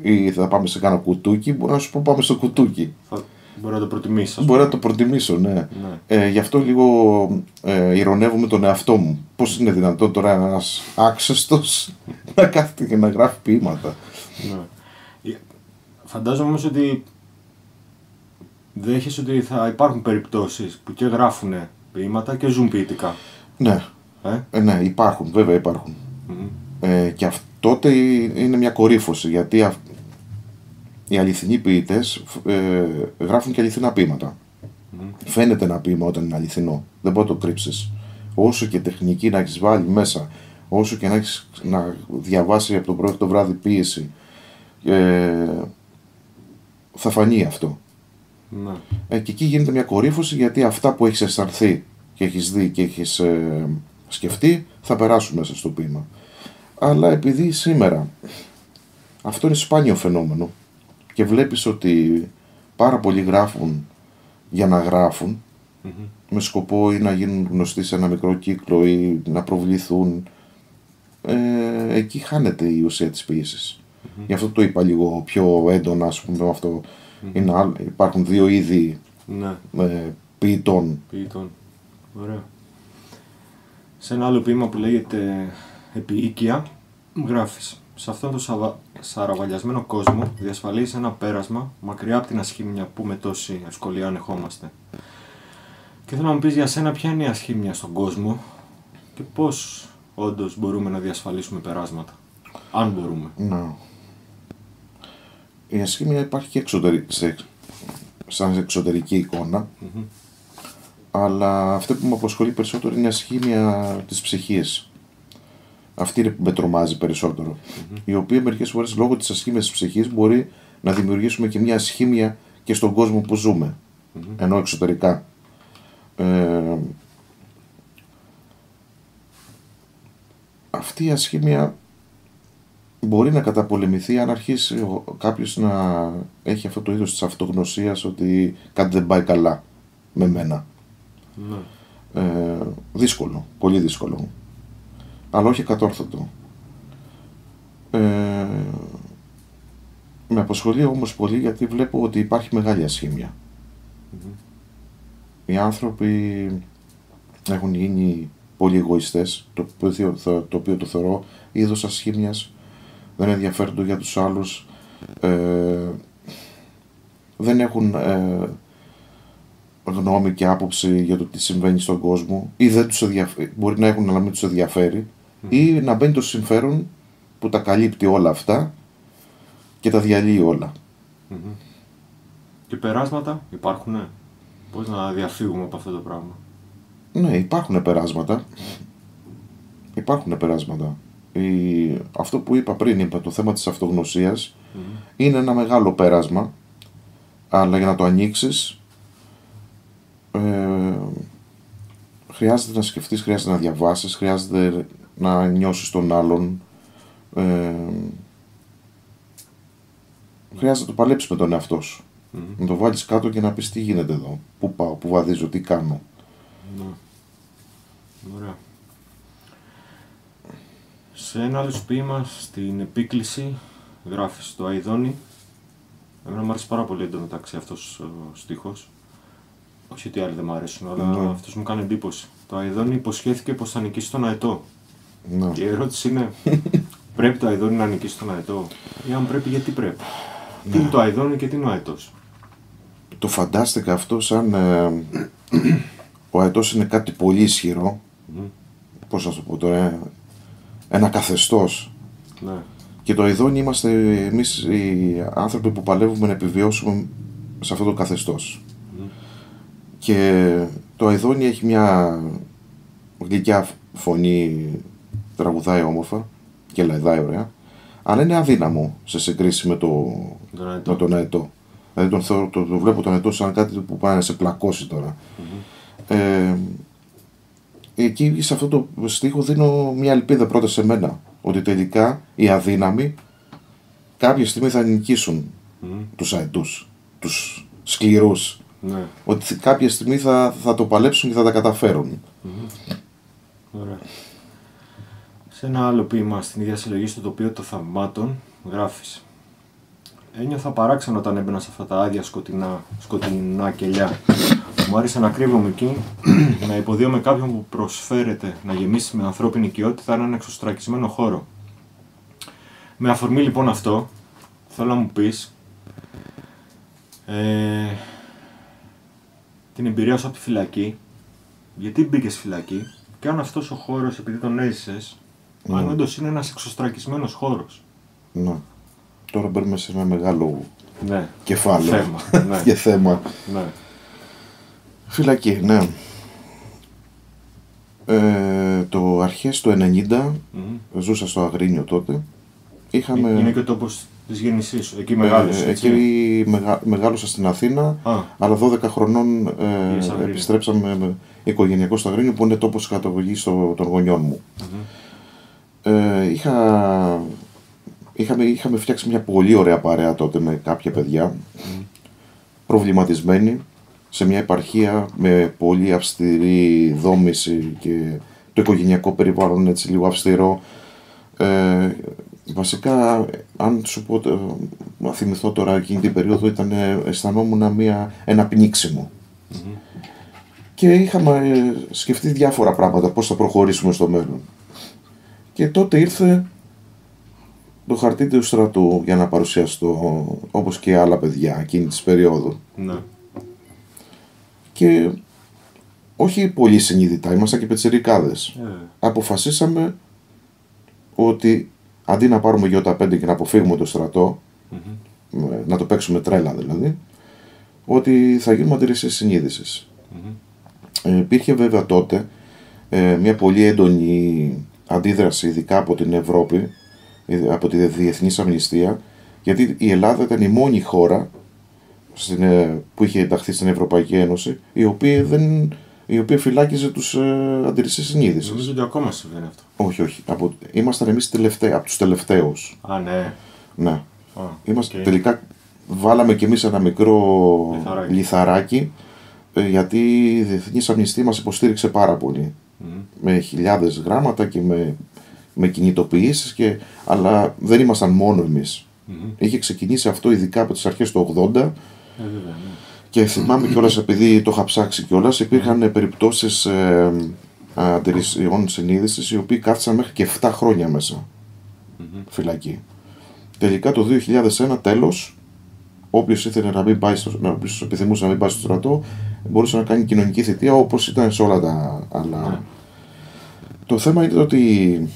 Speaker 3: ή θα πάμε σε κάνα κουτούκι μπορώ να σου πω πάμε στο κουτούκι
Speaker 2: Θα... Μπορεί να το προτιμήσεις, ας
Speaker 3: Μπορεί να το προτιμήσω, ναι.
Speaker 2: Ναι.
Speaker 3: Ε, γι' αυτό λίγο ε, ηρωνεύομαι τον εαυτό μου. Πώς είναι δυνατόν τώρα ένας άξεστο να κάθεται και να γράφει ποίηματα;
Speaker 2: Ναι. Ε, Φαντάζομαι όμως ότι δέχεσαι ότι θα υπάρχουν περιπτώσεις που και γράφουν ποίηματα και ζουν ποιητικά.
Speaker 3: Ναι,
Speaker 2: Ε;
Speaker 3: ε, ναι, υπάρχουν, βέβαια υπάρχουν.
Speaker 2: Μμμ.
Speaker 3: Ε, και αυτό τότε είναι μια κορύφωση γιατί αυ- οι αληθινοί ποιητές ε, γράφουν και αληθινά ποίηματα. Φαίνεται ένα ποίημα όταν είναι αληθινό. Δεν μπορεί να το κρύψεις. Όσο και τεχνική να έχεις βάλει μέσα, όσο και να έχεις να διαβάσει από το πρωί το βράδυ ποίηση, ε, θα φανεί αυτό.
Speaker 2: Ναι.
Speaker 3: Ε, και εκεί γίνεται μια κορύφωση γιατί αυτά που έχεις αισθανθεί και έχεις δει και έχεις ε, σκεφτεί θα περάσουν μέσα στο ποίημα. Αλλά επειδή σήμερα αυτό είναι σπάνιο φαινόμενο και βλέπεις ότι πάρα πολλοί γράφουν για να γράφουν
Speaker 2: Μμμ.
Speaker 3: με σκοπό ή να γίνουν γνωστοί σε ένα μικρό κύκλο ή να προβληθούν ε, εκεί χάνεται η ουσία της ποιησης Γι' αυτό το είπα λίγο πιο έντονα, ας πούμε, με αυτό. Είναι, άλλ- υπάρχουν δύο είδη
Speaker 2: Ναι.
Speaker 3: ε, ποιητών.
Speaker 2: Ποιητών. Ωραία. Σε ένα άλλο ποίημα που λέγεται Επιοίκεια, γράφεις Σε αυτόν τον σαβα... σαραβαλιασμένο κόσμο διασφαλίζεις ένα πέρασμα μακριά από την ασχήμια που με τόση ευκολία ανεχόμαστε. Και θέλω να μου πεις για σένα ποια είναι η ασχήμια στον κόσμο και πώς όντως μπορούμε να διασφαλίσουμε περάσματα. Αν μπορούμε.
Speaker 3: Να. Η ασχήμια υπάρχει και εξωτερική, σε, σαν εξωτερική εικόνα,
Speaker 2: Μμμ.
Speaker 3: Αλλά αυτό που με απασχολεί περισσότερο είναι η ασχήμια της ψυχής. Αυτή είναι που με τρομάζει περισσότερο. Η οποία μερικές φορές λόγω της ασχήμιας της ψυχής μπορεί να δημιουργήσουμε και μια ασχήμια και στον κόσμο που ζούμε. Ενώ εξωτερικά. Ε, αυτή η ασχήμια μπορεί να καταπολεμηθεί αν αρχίσει ο- κάποιος να έχει αυτό το είδος της αυτογνωσίας ότι κάτι δεν πάει καλά με μένα.
Speaker 2: Ναι.
Speaker 3: Ε, δύσκολο, πολύ δύσκολο. Αλλά όχι κατόρθωτο. Ε, με απασχολεί όμως πολύ γιατί βλέπω ότι υπάρχει μεγάλη ασχήμια. Οι άνθρωποι έχουν γίνει πολύ εγωιστές, το οποίο, το, το οποίο το θεωρώ είδος ασχήμιας, δεν ενδιαφέρονται για τους άλλους, ε, δεν έχουν ε, γνώμη και άποψη για το τι συμβαίνει στον κόσμο ή δεν τους ενδιαφέρει, μπορεί να έχουν αλλά μην τους ενδιαφέρει ή να μπαίνει το συμφέρον που τα καλύπτει όλα αυτά και τα διαλύει όλα.
Speaker 2: Μμμ. Και περάσματα υπάρχουνε; Πώς να διαφύγουμε από αυτό το πράγμα;
Speaker 3: Ναι, υπάρχουν περάσματα. Υπάρχουν περάσματα. Η... Αυτό που είπα πριν, είπα, το θέμα της αυτογνωσίας, είναι ένα μεγάλο πέρασμα, αλλά για να το ανοίξεις, ε, χρειάζεται να σκεφτείς, χρειάζεται να διαβάσεις, χρειάζεται να νιώσεις τον άλλον, ε, χρειάζεται να το παλέψεις με τον εαυτό σου.
Speaker 2: Μμμ.
Speaker 3: Να το βάλεις κάτω και να πεις τι γίνεται εδώ, πού πάω, πού βαδίζω, τι κάνω.
Speaker 2: Ναι. Ωραία. Σε ένα άλλο σου ποίημα, στην επίκληση, γράφεις το Αιδόνι. Εμένα μου άρεσε πάρα πολύ εντωμεταξύ αυτός ο στίχος. Όχι ότι οι άλλοι δεν μου αρέσουν, αλλά
Speaker 3: Ναι.
Speaker 2: αυτός μου κάνει εντύπωση. Το Αιδόνι υποσχέθηκε πως θα νικήσει τον Αετό.
Speaker 3: Ναι.
Speaker 2: Και η ερώτηση είναι, πρέπει το Αιδόνι να νικήσει τον Αετό; Ή αν πρέπει, γιατί πρέπει; Τι είναι το Αιδόνι και τι είναι ο Αετός;
Speaker 3: το φαντάστηκα αυτό σαν ε, ο αετός είναι κάτι πολύ ισχυρό
Speaker 2: Μμμ.
Speaker 3: πώς να το πω τώρα ε, ένα καθεστώς
Speaker 2: Ναι.
Speaker 3: και το ειδόνι είμαστε εμείς οι άνθρωποι που παλεύουμε να επιβιώσουμε σε αυτό το καθεστώς και το αιδόνι έχει μια γλυκιά φωνή τραγουδάει όμορφα και λαϊδάει ωραία αλλά είναι αδύναμο σε συγκρίση με, το,
Speaker 2: Τον Αετό.
Speaker 3: με τον αετό. Δηλαδή τον θεωρώ, το, το βλέπω τον αετό σαν κάτι που πάει να σε πλακώσει τώρα. Ε, εκεί σε αυτό το στίχο δίνω μια ελπίδα πρώτα σε μένα. Ότι τελικά οι αδύναμοι κάποια στιγμή θα νικήσουν
Speaker 2: Μμμ.
Speaker 3: τους αετούς, τους σκληρούς.
Speaker 2: Ναι.
Speaker 3: Ότι κάποια στιγμή θα, θα το παλέψουν και θα τα καταφέρουν.
Speaker 2: Ωραία. Σε ένα άλλο ποίημα στην ίδια συλλογή στο τοπίο των θαυμάτων γράφεις Ένιωθα παράξενο όταν έμπαινα σε αυτά τα άδεια σκοτεινά, σκοτεινά κελιά. Μου άρεσε να κρύβομαι εκεί, να υποδίω με κάποιον που προσφέρεται να γεμίσει με ανθρώπινη οικειότητα έναν εξωστρακισμένο χώρο. Με αφορμή λοιπόν αυτό, θέλω να μου πεις ε, την εμπειρία σου από τη φυλακή γιατί μπήκες φυλακή και αν αυτός ο χώρος, επειδή τον έζησες,
Speaker 3: Ναι.
Speaker 2: αν όντως είναι ένας εξωστρακισμένος χώρος.
Speaker 3: Ναι. Τώρα μπαίνουμε σε ένα μεγάλο
Speaker 2: Ναι.
Speaker 3: κεφάλαιο
Speaker 2: Θέμα, ναι.
Speaker 3: και θέμα.
Speaker 2: ναι.
Speaker 3: Φυλακή, ναι. Ε, το αρχές του 90
Speaker 2: Μμμ.
Speaker 3: ζούσα στο Αγρίνιο τότε. Είχαμε...
Speaker 2: Είναι και ο τόπο της γέννησής σου. Εκεί μεγάλωσε.
Speaker 3: Ε, εκεί μεγα, μεγάλωσα στην Αθήνα,
Speaker 2: Α,
Speaker 3: αλλά 12 χρονών ε,
Speaker 2: Πήγες στο Αγρίνιο.
Speaker 3: επιστρέψαμε με οικογενειακό στο Αγρίνιο που είναι τόπος καταγωγής στο- των γονιών μου. Ε, είχα, είχαμε, είχαμε φτιάξει μια πολύ ωραία παρέα τότε με κάποια παιδιά, προβληματισμένοι, σε μια επαρχία με πολύ αυστηρή δόμηση και το οικογενειακό περιβάλλον έτσι λίγο αυστηρό. Ε, βασικά, αν σου πω, το- να θυμηθώ τώρα εκείνη την περίοδο, ήταν, ε, αισθανόμουν μια, ένα πνίξιμο. Και είχαμε ε, σκεφτεί διάφορα πράγματα, πώς θα προχωρήσουμε στο μέλλον. Και τότε ήρθε το χαρτί του στρατού για να παρουσιαστώ, όπως και άλλα παιδιά εκείνη της περίοδου.
Speaker 2: ναι.
Speaker 3: Και όχι πολύ συνειδητά, ήμασταν και πετσερικάδες.
Speaker 2: Ε,
Speaker 3: Αποφασίσαμε ότι αντί να πάρουμε Ι5 και να αποφύγουμε το στρατό,
Speaker 2: μμμ,
Speaker 3: ε, να το παίξουμε τρέλα δηλαδή, ότι θα γίνουμε αντιρρήσεις συνείδησης.
Speaker 2: μμμ.
Speaker 3: Ε, υπήρχε βέβαια τότε ε, μια πολύ έντονη αντίδραση, ειδικά από την Ευρώπη, ε, από τη Διεθνής Αμνηστία, γιατί η Ελλάδα ήταν η μόνη χώρα στην, ε, που είχε ενταχθεί στην Ευρωπαϊκή Ένωση, η οποία, δεν, η οποία φυλάκιζε τους ε, αντιρρησίες συνείδησης.
Speaker 2: Νομίζω ότι ακόμα συμβαίνει αυτό.
Speaker 3: Όχι, όχι. Από, ήμασταν εμείς τελευταίοι, από τους τελευταίους.
Speaker 2: Α, ναι.
Speaker 3: Ναι.
Speaker 2: Α,
Speaker 3: Είμαστε,
Speaker 2: οκ.
Speaker 3: Τελικά βάλαμε κι εμείς ένα μικρό
Speaker 2: Λιθαράκι.
Speaker 3: λιθαράκι, ε, γιατί η Διεθνής Αμνηστία μας υποστήριξε πάρα πολύ.
Speaker 2: Μμμ.
Speaker 3: Με χιλιάδες γράμματα και με, με κινητοποιήσεις, και, αλλά δεν ήμασταν μόνο εμείς.
Speaker 2: Μμμ.
Speaker 3: Είχε ξεκινήσει αυτό ειδικά από τις αρχές του 80
Speaker 2: Ε, βέβαια, ναι.
Speaker 3: Και θυμάμαι κιόλας επειδή το είχα ψάξει κιόλας υπήρχαν ε, περιπτώσεις ε, αντιρρησιών συνείδησης οι οποίοι κάθισαν μέχρι και 7 χρόνια μέσα
Speaker 2: Μμμ.
Speaker 3: φυλακή. Τελικά το 2001 τέλος όποιος ήθελε να μην πάει στο, να, όποιος επιθυμούσε να μην πάει στο στρατό μπορούσε να κάνει κοινωνική θητεία όπως ήταν σε όλα τα άλλα.
Speaker 2: Ναι.
Speaker 3: Το θέμα είναι ότι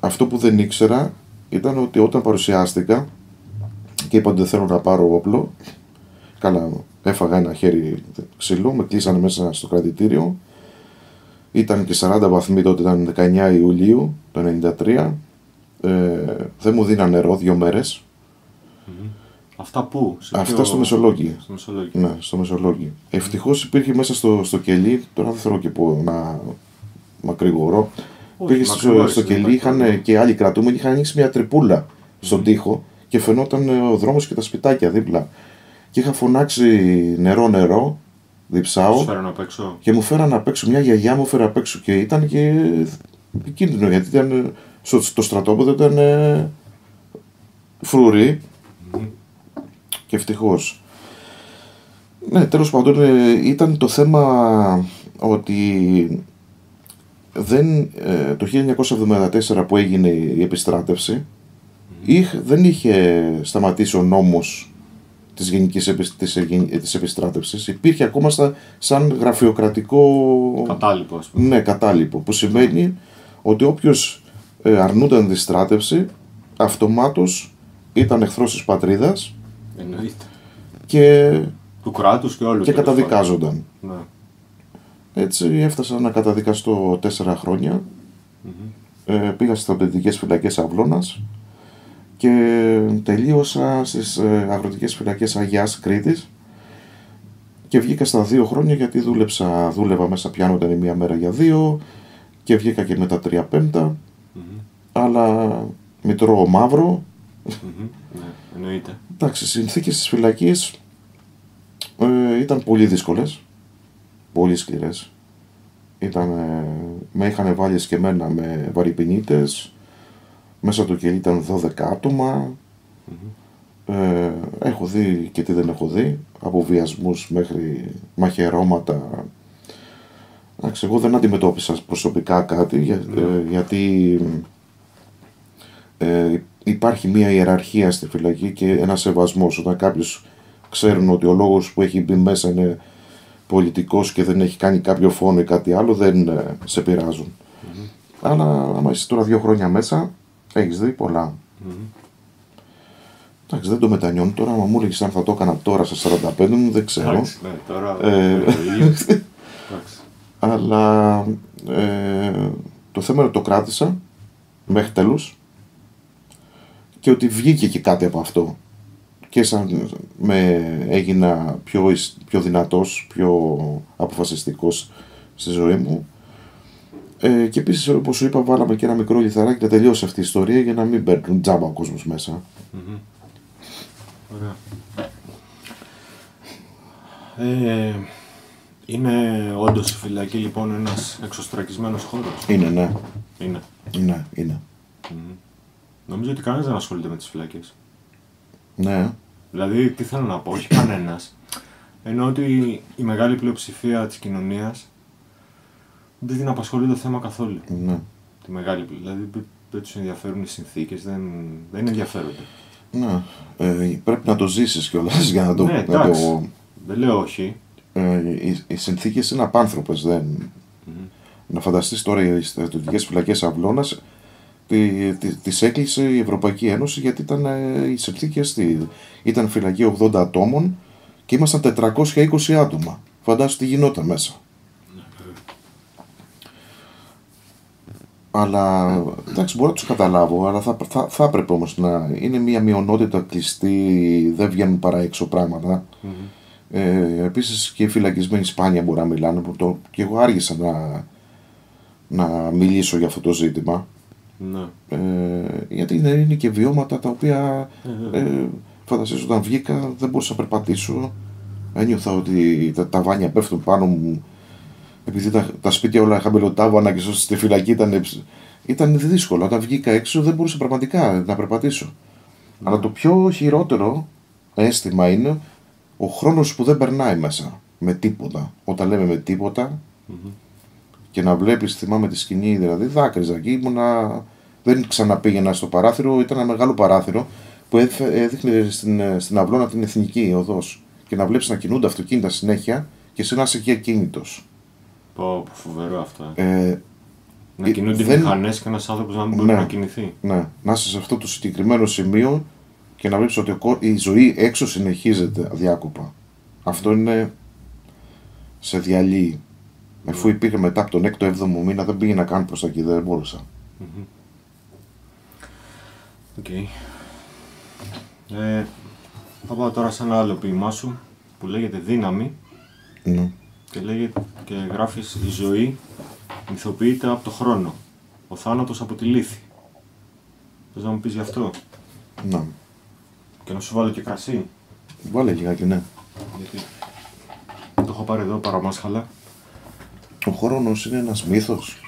Speaker 3: αυτό που δεν ήξερα ήταν ότι όταν παρουσιάστηκα και είπα ότι δεν θέλω να πάρω όπλο, καλά έφαγα ένα χέρι ξύλο, με κλείσανε μέσα στο κρατητήριο. Ήταν και 40 βαθμοί τότε, ήταν 19 Ιουλίου το 93. Ε, δεν μου δίναν νερό δύο μέρες.
Speaker 2: Αυτά πού, σε
Speaker 3: Αυτά
Speaker 2: ποιο-
Speaker 3: στο Μεσολόγγι.
Speaker 2: Στο Μεσολόγγι.
Speaker 3: Ναι, στο Μεσολόγγι. Ευτυχώς υπήρχε μέσα στο, στο κελί, τώρα δεν θέλω και πω να μακρηγορώ.
Speaker 2: Όχι,
Speaker 3: Υπήρχε στο,
Speaker 2: μακρηγόρησες,
Speaker 3: στο
Speaker 2: δεν
Speaker 3: κελί,
Speaker 2: υπάρχει
Speaker 3: είχαν
Speaker 2: πρόβλημα.
Speaker 3: και άλλοι κρατούμενοι, είχαν ανοίξει μια τρυπούλα στον τοίχο και φαινόταν ε, ο δρόμος και τα σπιτάκια δίπλα. Και είχα φωνάξει νερό, νερό, διψάω.
Speaker 2: Τους φέρω απ' έξω.
Speaker 3: Και μου φέραν απ' έξω, μια γιαγιά μου φέρε απ' έξω και ήταν και επικίνδυνο γιατί ήταν ε, στο, στο στρατόπεδο ήταν ε, φρουρή και ευτυχώς. Ναι, τέλος πάντων ε, ήταν το θέμα ότι δεν, ε, το 1974 που έγινε η επιστράτευση είχ- δεν είχε σταματήσει ο νόμος της γενικής επι- της, εγεν- της επιστράτευσης. Υπήρχε ακόμα στα, σαν γραφειοκρατικό
Speaker 2: Κατάλοιπο, ας πούμε.
Speaker 3: ναι, κατάλοιπο. Που σημαίνει ότι όποιος ε, αρνούνταν τη στράτευση αυτομάτως ήταν εχθρός της πατρίδας
Speaker 2: Εννοείται.
Speaker 3: και,
Speaker 2: Του κράτους και όλου.
Speaker 3: και
Speaker 2: τέλος
Speaker 3: καταδικάζονταν.
Speaker 2: πάντων. Ναι.
Speaker 3: Έτσι έφτασα να καταδικαστώ τέσσερα χρόνια. Ε, πήγα στις στρατιωτικές φυλακές Αυλώνας και τελείωσα στις ε, αγροτικές φυλακές Αγιάς Κρήτης και βγήκα στα δύο χρόνια γιατί δούλεψα, δούλευα μέσα πιάνονταν η μία μέρα για δύο και βγήκα και με τα τρία πέμπτα
Speaker 2: Μμμ.
Speaker 3: αλλά μητρό μαύρο
Speaker 2: Μμμ. Ναι, εννοείται.
Speaker 3: Εντάξει, οι συνθήκες της φυλακής ε, ήταν πολύ δύσκολες, πολύ σκληρές. Ήταν, ε, με είχαν βάλει και εμένα με βαρυπινίτες, μέσα το κελί ήταν 12 άτομα. Ε, έχω δει και τι δεν έχω δει, από βιασμούς μέχρι μαχαιρώματα. Εντάξει, εγώ δεν αντιμετώπισα προσωπικά κάτι, για- ε, γιατί ε, υπάρχει μια ιεραρχία στη φυλακή και ένα σεβασμός. Όταν κάποιος ξέρουν ότι ο λόγος που έχει μπει μέσα είναι πολιτικός και δεν έχει κάνει κάποιο φόνο ή κάτι άλλο δεν ε, σε πειραζουν Αλλά άμα είσαι τώρα δύο χρόνια μέσα, έχεις δει πολλά. Εντάξει, δεν το μετανιώνω τώρα. Αν μου έλεγες αν θα το έκανα τώρα στα 45 μου, δεν ξέρω.
Speaker 2: Εντάξει, ναι, τώρα.
Speaker 3: Ε,
Speaker 2: ε, εντάξει.
Speaker 3: Αλλά ε, το θέμα είναι ότι το κράτησα μέχρι τέλους και ότι βγήκε και κάτι από αυτό. Και σαν με έγινα πιο, εις- πιο δυνατός, πιο αποφασιστικός στη ζωή μου. Ε, και επίσης όπως σου είπα βάλαμε και ένα μικρό λιθαράκι να τελειώσει αυτή η ιστορία για να μην παίρνουν τζάμπα ο κόσμος μέσα.
Speaker 2: Ωραία. Ε, είναι όντως η φυλακή λοιπόν ένας εξωστρακισμένος χώρος;
Speaker 3: Είναι ναι,
Speaker 2: Είναι.
Speaker 3: ναι, είναι.
Speaker 2: Νομίζω ότι κανένας δεν ασχολείται με τις φυλακές.
Speaker 3: Ναι,
Speaker 2: Δηλαδή, τι θέλω να πω, όχι κανένας. Ενώ ότι η μεγάλη πλειοψηφία της κοινωνίας δεν την απασχολεί το θέμα καθόλου.
Speaker 3: ναι.
Speaker 2: Τη μεγάλη πλειοψηφία. Δηλαδή, δεν- δεν τους ενδιαφέρουν οι συνθήκες, δεν, δεν ενδιαφέρονται.
Speaker 3: ναι. Ε, πρέπει να το ζήσεις κιόλας για να το...
Speaker 2: ναι,
Speaker 3: να
Speaker 2: εντάξει.
Speaker 3: το
Speaker 2: Δεν λέω όχι.
Speaker 3: ε, οι, οι συνθήκες είναι απάνθρωπες. Δεν... Να φανταστείς τώρα οι στρατιωτικές φυλακές Αυλώνας τη, τη, τις έκλεισε η Ευρωπαϊκή Ένωση γιατί ήταν ε, οι συνθήκες τι, ήταν φυλακή 80 ατόμων και ήμασταν 420 άτομα. Φαντάσου τι γινόταν μέσα. Αλλά εντάξει, μπορώ να τους καταλάβω, αλλά θα, θα, θα έπρεπε όμως να είναι μια μειονότητα κλειστή, δεν βγαίνουν παρά έξω πράγματα. Ε, Επίσης και οι φυλακισμένοι σπάνια μπορεί να μιλάνε. Που το, και εγώ άργησα να, να μιλήσω για αυτό το ζήτημα.
Speaker 2: Ναι.
Speaker 3: Ε, γιατί είναι, είναι και βιώματα τα οποία ε, φανταστείς όταν βγήκα δεν μπορούσα να περπατήσω. Ένιωθα ότι τα ταβάνια πέφτουν πάνω μου επειδή τα, τα σπίτια όλα χαμηλοτάβανα και στη φυλακή ήταν, ήταν δύσκολο. Όταν βγήκα έξω δεν μπορούσα πραγματικά να περπατήσω. Αλλά το πιο χειρότερο αίσθημα είναι ο χρόνος που δεν περνάει μέσα με τίποτα. Όταν λέμε με τίποτα και να βλέπεις, θυμάμαι τη σκηνή, δηλαδή δάκρυζα εκεί, ήμουνα, δεν ξαναπήγαινα στο παράθυρο, ήταν ένα μεγάλο παράθυρο που έδειχνε- έδειχνε στην, στην αυλώνα την εθνική οδός και να βλέπεις να κινούνται αυτοκίνητα συνέχεια και εσύ να είσαι εκεί ακίνητος.
Speaker 2: Πω, πω, φοβερό αυτό. Ε.
Speaker 3: Ε,
Speaker 2: Να
Speaker 3: ε,
Speaker 2: κινούνται οι
Speaker 3: δεν-
Speaker 2: μηχανές και ένας άνθρωπος να μην μπορεί
Speaker 3: Ναι.
Speaker 2: να κινηθεί.
Speaker 3: ναι, να είσαι σε αυτό το συγκεκριμένο σημείο και να βλέπεις ότι ο κο- η ζωή έξω συνεχίζεται αδιάκοπα. Αυτό είναι σε διαλύει. Αφού υπήρχε μετά από τον 6ο-7ο μήνα δεν πήγαινα καν προς τα εκεί, δεν μπορούσα.
Speaker 2: Οκ. Ε, θα πάω τώρα σε ένα άλλο ποίημά σου που λέγεται Δύναμη
Speaker 3: Ναι.
Speaker 2: Και, λέγεται, και γράφεις «Η ζωή μυθοποιείται από το χρόνο, ο θάνατος από τη λήθη». Θες να μου πεις γι' αυτό;
Speaker 3: Να.
Speaker 2: και να σου βάλω και κρασί,
Speaker 3: Βάλε λιγάκι, ναι.
Speaker 2: γιατί το έχω πάρει εδώ παραμάσχαλα.
Speaker 3: Ο χρόνος είναι ένας μύθος.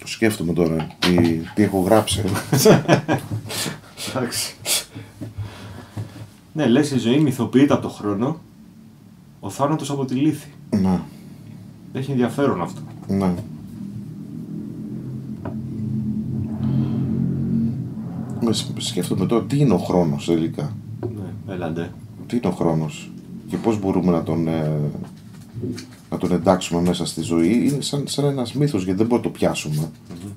Speaker 3: Το σκέφτομαι τώρα, τι, τι έχω γράψει.
Speaker 2: Εντάξει. Ναι, λες η ζωή μυθοποιείται από το χρόνο, ο θάνατος από τη λύθη.
Speaker 3: να,
Speaker 2: Έχει ενδιαφέρον αυτό.
Speaker 3: να. Με σ- σκέφτομαι τώρα τι είναι ο χρόνος τελικά;
Speaker 2: Ναι, έλαντε.
Speaker 3: Τι είναι ο χρόνος και πώς μπορούμε να τον, ε, να τον εντάξουμε μέσα στη ζωή; Είναι σαν, σαν ένας μύθος γιατί δεν μπορούμε να το πιασουμε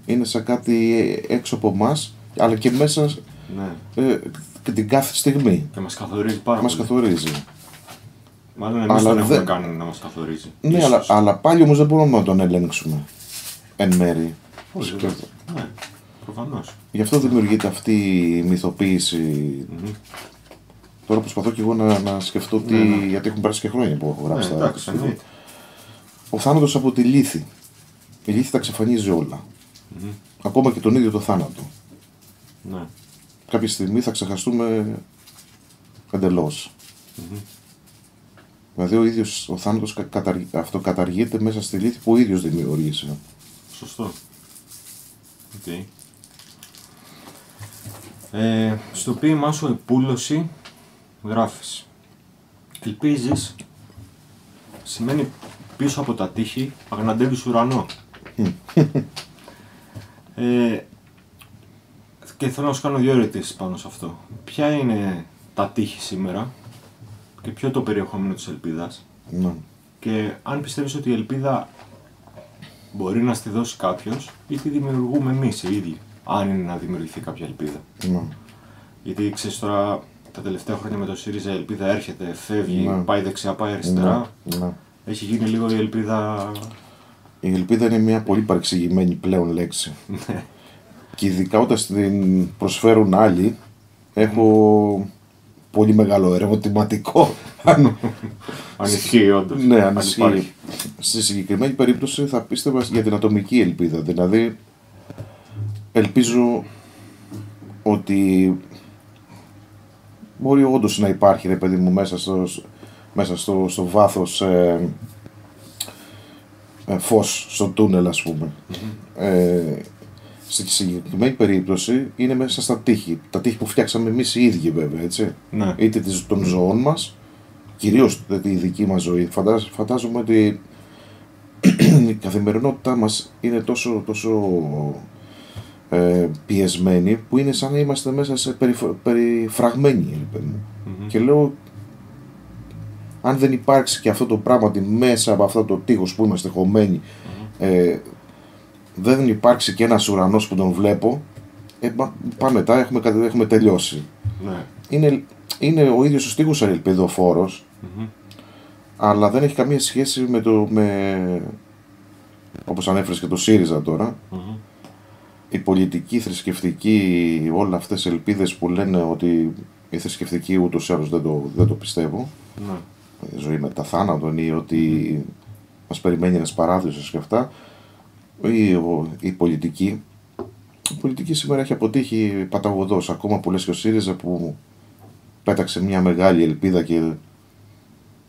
Speaker 3: Είναι σαν κάτι ε, έξω από εμάς, αλλά και μέσα
Speaker 2: Ναι.
Speaker 3: ε, και την κάθε στιγμή.
Speaker 2: Και μας καθορίζει πάρα
Speaker 3: Μας
Speaker 2: πολύ.
Speaker 3: καθορίζει.
Speaker 2: Μάλλον εμείς
Speaker 3: Αλλά
Speaker 2: τον έχουμε
Speaker 3: δεν-
Speaker 2: κάνει να μας καθορίζει.
Speaker 3: Ναι,
Speaker 2: Ίσως.
Speaker 3: αλλά, αλλά πάλι όμως δεν μπορούμε να τον ελέγξουμε εν μέρη.
Speaker 2: Όχι,
Speaker 3: Σκέφτομαι.
Speaker 2: βέβαια. Ναι, προφανώς.
Speaker 3: Γι' αυτό δημιουργείται αυτή η μυθοποίηση. Τώρα προσπαθώ και εγώ να, να σκεφτώ τι.
Speaker 2: Ναι, ναι.
Speaker 3: Γιατί έχουν περάσει και χρόνια που έχω
Speaker 2: Ναι,
Speaker 3: γράψει τα
Speaker 2: εντάξει,
Speaker 3: τα-
Speaker 2: εννοείται.
Speaker 3: Ο θάνατος από τη λήθη. Η λήθη τα εξαφανίζει όλα. Ακόμα και τον ίδιο το θάνατο.
Speaker 2: Ναι.
Speaker 3: Κάποια στιγμή θα ξεχαστούμε εντελώς. Δηλαδή ο ίδιος ο θάνατος κα- καταργ- αυτοκαταργείται μέσα στη λήθη που ο ίδιος δημιούργησε.
Speaker 2: Σωστό. Οκ. Ε, στο ποίημά σου «Επούλωση» γράφεις Ελπίζεις σημαίνει πίσω από τα τείχη αγναντεύεις ουρανό. ε, και θέλω να σου κάνω δύο ερωτήσεις πάνω σε αυτό. Ποια είναι τα τείχη σήμερα και ποιο το περιεχόμενο της ελπίδας;
Speaker 3: Ναι.
Speaker 2: και αν πιστεύεις ότι η ελπίδα μπορεί να στη δώσει κάποιος ή τη δημιουργούμε εμείς οι ίδιοι, αν είναι να δημιουργηθεί κάποια ελπίδα.
Speaker 3: Ναι.
Speaker 2: Γιατί ξέρεις τώρα τα τελευταία χρόνια με το ΣΥΡΙΖΑ η ελπίδα έρχεται, φεύγει,
Speaker 3: Ναι.
Speaker 2: πάει δεξιά, πάει αριστερά.
Speaker 3: Ναι. Ναι.
Speaker 2: Έχει γίνει λίγο η ελπίδα.
Speaker 3: Η ελπίδα είναι μια πολύ παρεξηγημένη πλέον λέξη. Και ειδικά όταν την προσφέρουν άλλοι, έχω πολύ μεγάλο ερωτηματικό. αν
Speaker 2: Αν ισχύει όντως.
Speaker 3: ναι, αν ισχύει. Στη συγκεκριμένη περίπτωση θα πίστευα για την ατομική ελπίδα. Δηλαδή, ελπίζω ότι μπορεί όντως να υπάρχει, ρε παιδί μου, μέσα στο, μέσα στο, στο βάθος ε, ε, φως στο τούνελ, ας πούμε. Ε, στη συγκεκριμένη περίπτωση είναι μέσα στα τείχη. Τα τείχη που φτιάξαμε εμείς οι ίδιοι βέβαια, έτσι
Speaker 2: Ναι.
Speaker 3: είτε της- των ζωών μας, κυρίως τη δική μας ζωή. Φαντάζ, φαντάζομαι ότι η καθημερινότητά μας είναι τόσο, τόσο ε, πιεσμένη που είναι σαν να είμαστε μέσα σε περιφ- περιφραγμένοι. ρε παιδί μου. Και λέω, αν δεν υπάρξει και αυτό το πράγμα μέσα από αυτό το τείχος που είμαστε χωμένοι, ε, δεν υπάρξει και ένας ουρανός που τον βλέπω, ε, μα- πάμε μετά, έχουμε, κα- έχουμε τελειώσει.
Speaker 2: Ναι.
Speaker 3: είναι, είναι ο ίδιος ο στίχος ελπιδοφόρος, αλλά δεν έχει καμία σχέση με το, με, όπως ανέφερες και το ΣΥΡΙΖΑ τώρα,
Speaker 2: Μμμ.
Speaker 3: η πολιτική, η θρησκευτική, όλα αυτές οι ελπίδες που λένε ότι η θρησκευτική ούτως ή άλλως δεν το, δεν το πιστεύω,
Speaker 2: Ναι.
Speaker 3: η ζωή μετά θάνατον ή ότι μας περιμένει ένας παράδεισος και αυτά, ή ο- η πολιτική. Η πολιτική σήμερα έχει αποτύχει παταγωδός, ακόμα που λες και ο ΣΥΡΙΖΑ που πέταξε μια μεγάλη ελπίδα και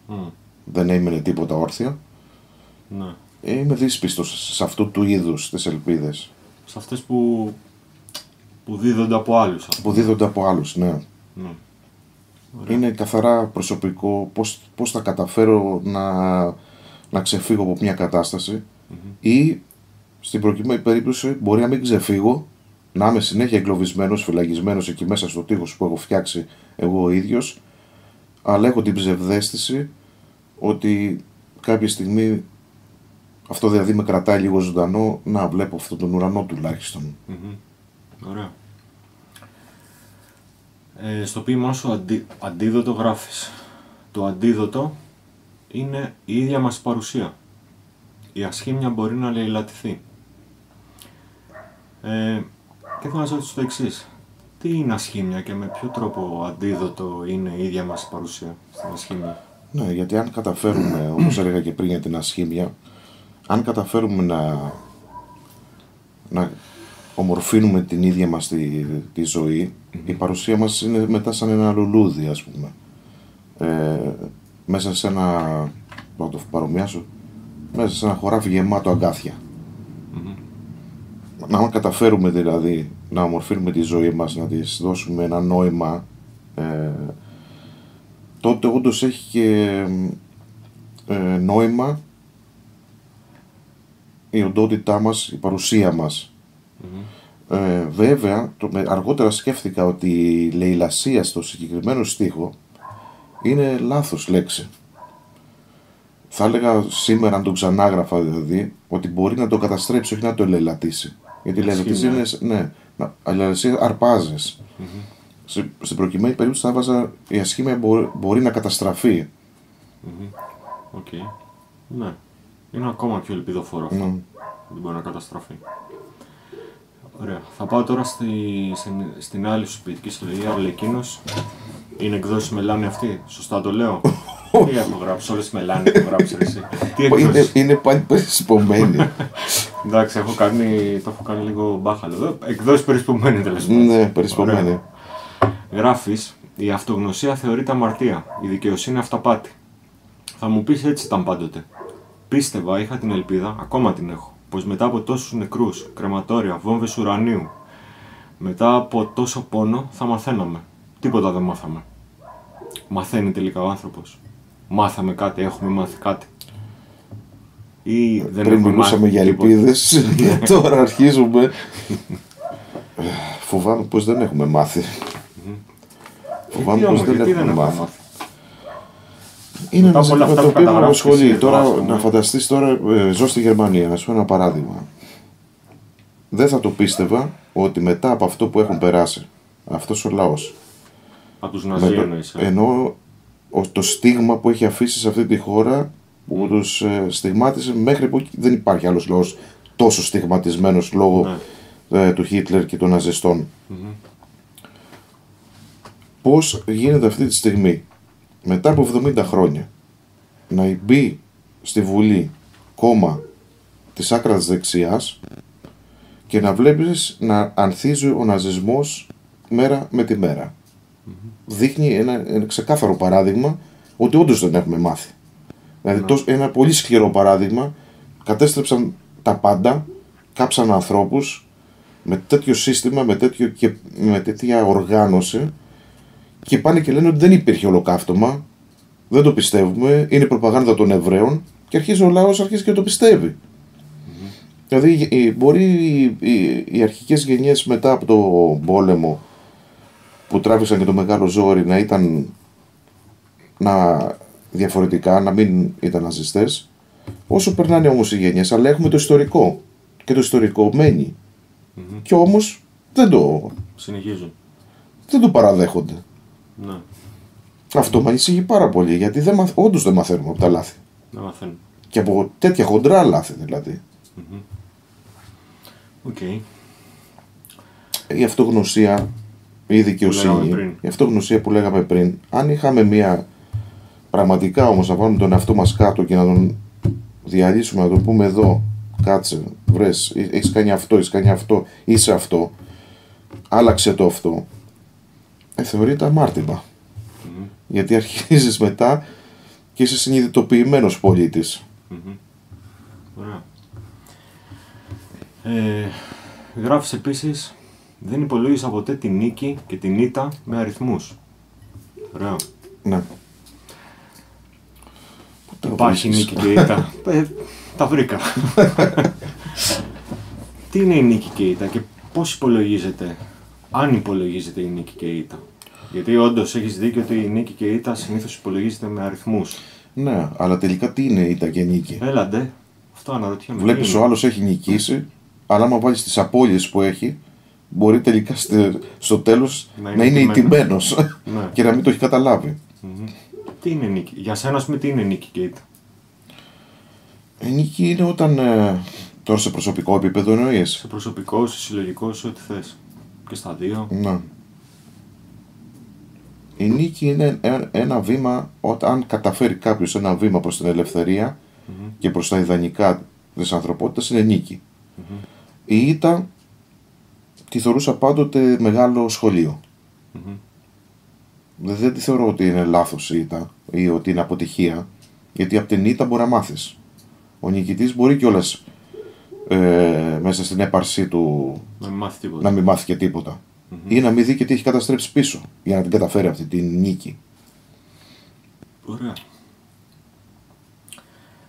Speaker 2: Μμ.
Speaker 3: δεν έμεινε τίποτα όρθια.
Speaker 2: ναι.
Speaker 3: Είμαι δύσπιστος σε αυτού του είδους τις ελπίδες
Speaker 2: Σε αυτές που, που δίδονται από άλλους. ας
Speaker 3: που δίδονται από άλλους, ναι.
Speaker 2: πούμε. Ναι.
Speaker 3: Είναι καθαρά προσωπικό πώς, πώς θα καταφέρω να, να ξεφύγω από μια κατασταση ή στην προκειμένη περίπτωση μπορεί να μην ξεφύγω, να είμαι συνέχεια εγκλωβισμένος, φυλακισμένος εκεί μέσα στο τείχος που έχω φτιάξει εγώ ο ίδιος αλλά έχω την ψευδέστηση ότι κάποια στιγμή αυτό δηλαδή με κρατάει λίγο ζωντανό να βλέπω αυτόν τον ουρανό τουλάχιστον.
Speaker 2: Μμμ. Ωραία. Ε, στο ποίημά σου αντί, αντίδοτο γράφεις. Το αντίδοτο είναι η ίδια μας παρουσία. Η ασχήμια μπορεί να λαιλατηθεί. Ε, και θέλω να σας ρωτήσω το εξής. Τι είναι ασχήμια και με ποιο τρόπο αντίδοτο είναι η ίδια μας παρουσία στην ασχήμια;
Speaker 3: Ναι, γιατί αν καταφέρουμε, όπως έλεγα και πριν για την ασχήμια, αν καταφέρουμε να, να ομορφύνουμε την ίδια μας τη, τη ζωή, η παρουσία μας είναι μετά σαν ένα λουλούδι, ας πούμε. Ε, μέσα σε ένα, να το παρομοιάσω, μέσα σε ένα χωράφι γεμάτο αγκάθια. Να αν καταφέρουμε δηλαδή να ομορφύνουμε τη ζωή μας, να της δώσουμε ένα νόημα, ε, τότε όντως έχει και ε, νόημα η οντότητά μας, η παρουσία μας. Ε, βέβαια, το, με- αργότερα σκέφτηκα ότι η λεηλασία στο συγκεκριμένο στίχο είναι λάθος λέξη. Θα έλεγα σήμερα, αν το ξανάγραφα δηλαδή, ότι μπορεί να το καταστρέψει, όχι να το λεηλατήσει. Γιατί η λεηλασία είναι, ναι, να- η λεηλασία αρπάζεις. Σε- στην προκειμένη περίπτωση θα έβαζα η ασχήμια μπορεί, μπορεί να καταστραφεί.
Speaker 2: Οκ. Ναι. Είναι ακόμα πιο ελπιδοφόρο αυτό.
Speaker 3: Ναι.
Speaker 2: Δεν μπορεί να καταστραφεί. Ωραία. Θα πάω τώρα στη, στην, στην άλλη σου ποιητική συλλογή. Αρλεκίνος. Είναι εκδόση Μελάνη αυτή. Σωστά το λέω; Τι έχω γράψει, όλες τις Μελάνη έχω γράψει ρε, εσύ. Τι
Speaker 3: Είναι,
Speaker 2: εκδόση.
Speaker 3: είναι πάλι περισπομένη.
Speaker 2: Εντάξει, έχω κάνει, το έχω κάνει λίγο μπάχαλο εδώ. Εκδόση περισπομένη τέλος πάντων.
Speaker 3: ναι, περισπομένη.
Speaker 2: Ωραία. Γράφεις, η αυτογνωσία θεωρείται αμαρτία, η δικαιοσύνη αυταπάτη. Θα μου πεις έτσι ήταν πάντοτε. Πίστευα, είχα την ελπίδα, ακόμα την έχω, πως μετά από τόσους νεκρούς, κρεματόρια, βόμβες ουρανίου, μετά από τόσο πόνο θα μαθαίναμε. Τίποτα δεν μάθαμε. Μαθαίνει τελικά ο άνθρωπος. Μάθαμε κάτι, έχουμε μάθει κάτι. Ή δεν
Speaker 3: Πριν
Speaker 2: έχουμε
Speaker 3: μιλούσαμε
Speaker 2: μάθει
Speaker 3: για
Speaker 2: τίποτα.
Speaker 3: ελπίδες και τώρα αρχίζουμε. Ε, Φοβάμαι πως δεν έχουμε μάθει. Φοβάμαι
Speaker 2: Γιατί
Speaker 3: πως
Speaker 2: όμως,
Speaker 3: δεν
Speaker 2: γιατί
Speaker 3: έχουμε
Speaker 2: έχουμε
Speaker 3: μάθει. Είναι
Speaker 2: Μετά
Speaker 3: ένα
Speaker 2: από όλα
Speaker 3: ζήτημα
Speaker 2: αυτά
Speaker 3: το
Speaker 2: που
Speaker 3: οποίο με
Speaker 2: καταγράφεις
Speaker 3: απασχολεί.
Speaker 2: εσύ
Speaker 3: Τώρα,
Speaker 2: εδώ, ας πούμε.
Speaker 3: να φανταστείς τώρα, ε, ζω στη Γερμανία, ας πούμε ένα παράδειγμα. Δεν θα το πίστευα ότι μετά από αυτό που έχουν περάσει, αυτός ο λαός.
Speaker 2: Από τους Ναζί εννοείς. ε.
Speaker 3: Ενώ ο- το στίγμα που έχει αφήσει σε αυτή τη χώρα που τους ε, στιγμάτισε μέχρι που δεν υπάρχει άλλος λαός τόσο στιγματισμένος λόγω ε, του Χίτλερ και των ναζιστών. Πώς γίνεται αυτή τη στιγμή μετά από 70 χρόνια να μπει στη Βουλή κόμμα της άκρας δεξιάς και να βλέπεις να ανθίζει ο ναζισμός μέρα με τη μέρα δείχνει ένα, ένα ξεκάθαρο παράδειγμα ότι όντως δεν έχουμε μάθει. Δηλαδή τόσο- ένα πολύ σκληρό παράδειγμα, κατέστρεψαν τα πάντα, κάψαν ανθρώπους με τέτοιο σύστημα, με, τέτοιο και, με τέτοια οργάνωση και πάνε και λένε ότι δεν υπήρχε ολοκαύτωμα, δεν το πιστεύουμε, είναι προπαγάνδα των Εβραίων και αρχίζει ο λαός αρχίζει και το πιστεύει. Δηλαδή ε, μπορεί οι, οι, οι αρχικές γενιές μετά από το πόλεμο που τράβηξαν και το μεγάλο ζόρι να ήταν να διαφορετικά, να μην ήταν ναζιστές. Όσο περνάνε όμως οι γενιές αλλά έχουμε το ιστορικό. Και το ιστορικό μένει. Και όμως δεν το,
Speaker 2: Συνεχίζουν.
Speaker 3: δεν το παραδέχονται.
Speaker 2: Ναι,
Speaker 3: αυτό με ανησυχεί πάρα πολύ γιατί δεν, μαθ, όντως δεν μαθαίνουμε από τα λάθη.
Speaker 2: Δεν μαθαίνουν.
Speaker 3: και από τέτοια χοντρά λάθη δηλαδή.
Speaker 2: Οκ.
Speaker 3: η αυτογνωσία, η
Speaker 2: λέγαμε
Speaker 3: δικαιοσύνη,
Speaker 2: πριν.
Speaker 3: η αυτογνωσία που λέγαμε πριν, αν είχαμε μία πραγματικά όμως να βάλουμε τον εαυτό μας κάτω και να τον διαλύσουμε, να το πούμε εδώ, κάτσε, βρες, έχεις κάνει αυτό, έχεις κάνει αυτό, είσαι αυτό, άλλαξε το αυτό, ε, θεωρείται αμάρτημα. Γιατί αρχίζεις μετά και είσαι συνειδητοποιημένος πολίτης.
Speaker 2: Ωραία. Ε, γράφεις επίσης, δεν υπολόγισα ποτέ τη νίκη και την ήττα με αριθμούς. Ωραία.
Speaker 3: Ναι. Πού τα
Speaker 2: Υπάρχει
Speaker 3: βρίσκεις;
Speaker 2: νίκη και ήττα. ε, τα βρήκα. Τι είναι η νίκη και η ήττα και πώς υπολογίζεται, αν υπολογίζεται η νίκη και η ήττα. Γιατί όντως έχεις δίκιο ότι η νίκη και η ήττα συνήθως υπολογίζεται με αριθμούς.
Speaker 3: Ναι, αλλά τελικά τι είναι ήττα και νίκη;
Speaker 2: Έλαντε, αυτό αναρωτιέμαι.
Speaker 3: Βλέπεις
Speaker 2: Τι είναι;
Speaker 3: ο άλλος έχει νικήσει, αλλά άμα βάλεις τις απώλειες που έχει, μπορεί τελικά στε- στο τέλος
Speaker 2: Να
Speaker 3: να
Speaker 2: είναι
Speaker 3: είναι ηττημένος
Speaker 2: Ναι.
Speaker 3: και να μην το έχει καταλάβει.
Speaker 2: Τι είναι νίκη; Για σένα, ας πούμε, τι είναι νίκη και ήττα.
Speaker 3: Η νίκη είναι όταν. ε, τώρα σε προσωπικό επίπεδο εννοείς;
Speaker 2: Σε προσωπικό, σε συλλογικό, σε ό,τι θες. Και στα δύο.
Speaker 3: Ναι. Η νίκη είναι ε- ένα βήμα, όταν καταφέρει κάποιος ένα βήμα προς την ελευθερια και προς τα ιδανικά της ανθρωπότητας είναι νίκη. Η ήττα τη θεωρούσα πάντοτε μεγάλο σχολείο. Δεν, δεν τη θεωρώ ότι είναι λάθος η ήττα ή ότι είναι αποτυχία, γιατί από την ήττα μπορεί να μάθεις. Ο νικητής μπορεί κιόλας ε, μέσα στην έπαρσή του
Speaker 2: Να μην μάθει τίποτα.
Speaker 3: να μην μάθει και τίποτα. Ή να μην δει και τι έχει καταστρέψει πίσω για να την καταφέρει αυτή την νίκη.
Speaker 2: Ωραία.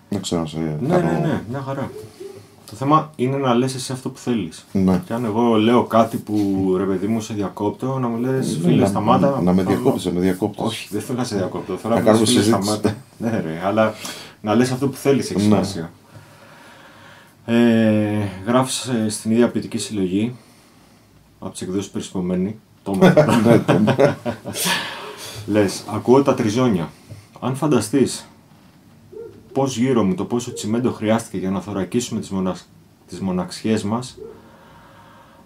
Speaker 3: Δεν ξέρω αν σε
Speaker 2: Ναι,
Speaker 3: κάνω-
Speaker 2: ναι, ναι, μια χαρά. Το θέμα είναι να λες εσύ αυτό που θέλεις.
Speaker 3: Ναι.
Speaker 2: Και αν εγώ λέω κάτι που ρε παιδί μου σε διακόπτω, να μου λες φίλε
Speaker 3: να,
Speaker 2: σταμάτα.
Speaker 3: να με
Speaker 2: θα-
Speaker 3: διακόπτεις, να με διακόπτεις.
Speaker 2: Όχι, δεν θέλω να σε διακόπτω. Θέλω
Speaker 3: Να
Speaker 2: να, να
Speaker 3: κάνουμε
Speaker 2: φίλε
Speaker 3: συζήτηση.
Speaker 2: σταμάτα. ναι, ρε, αλλά να λες αυτό που θέλεις έχει
Speaker 3: Ναι.
Speaker 2: σημασία. Ε, γράφεις ε, στην ίδια ποιητική συλλογή από τις εκδόσεις Περισπομένη. Το
Speaker 3: Ναι, το-
Speaker 2: Λες, ακούω τα τριζόνια. Αν φανταστείς πώς γύρω μου το πόσο τσιμέντο χρειάστηκε για να θωρακίσουμε τις, μοναξ... τις μοναξιές μας,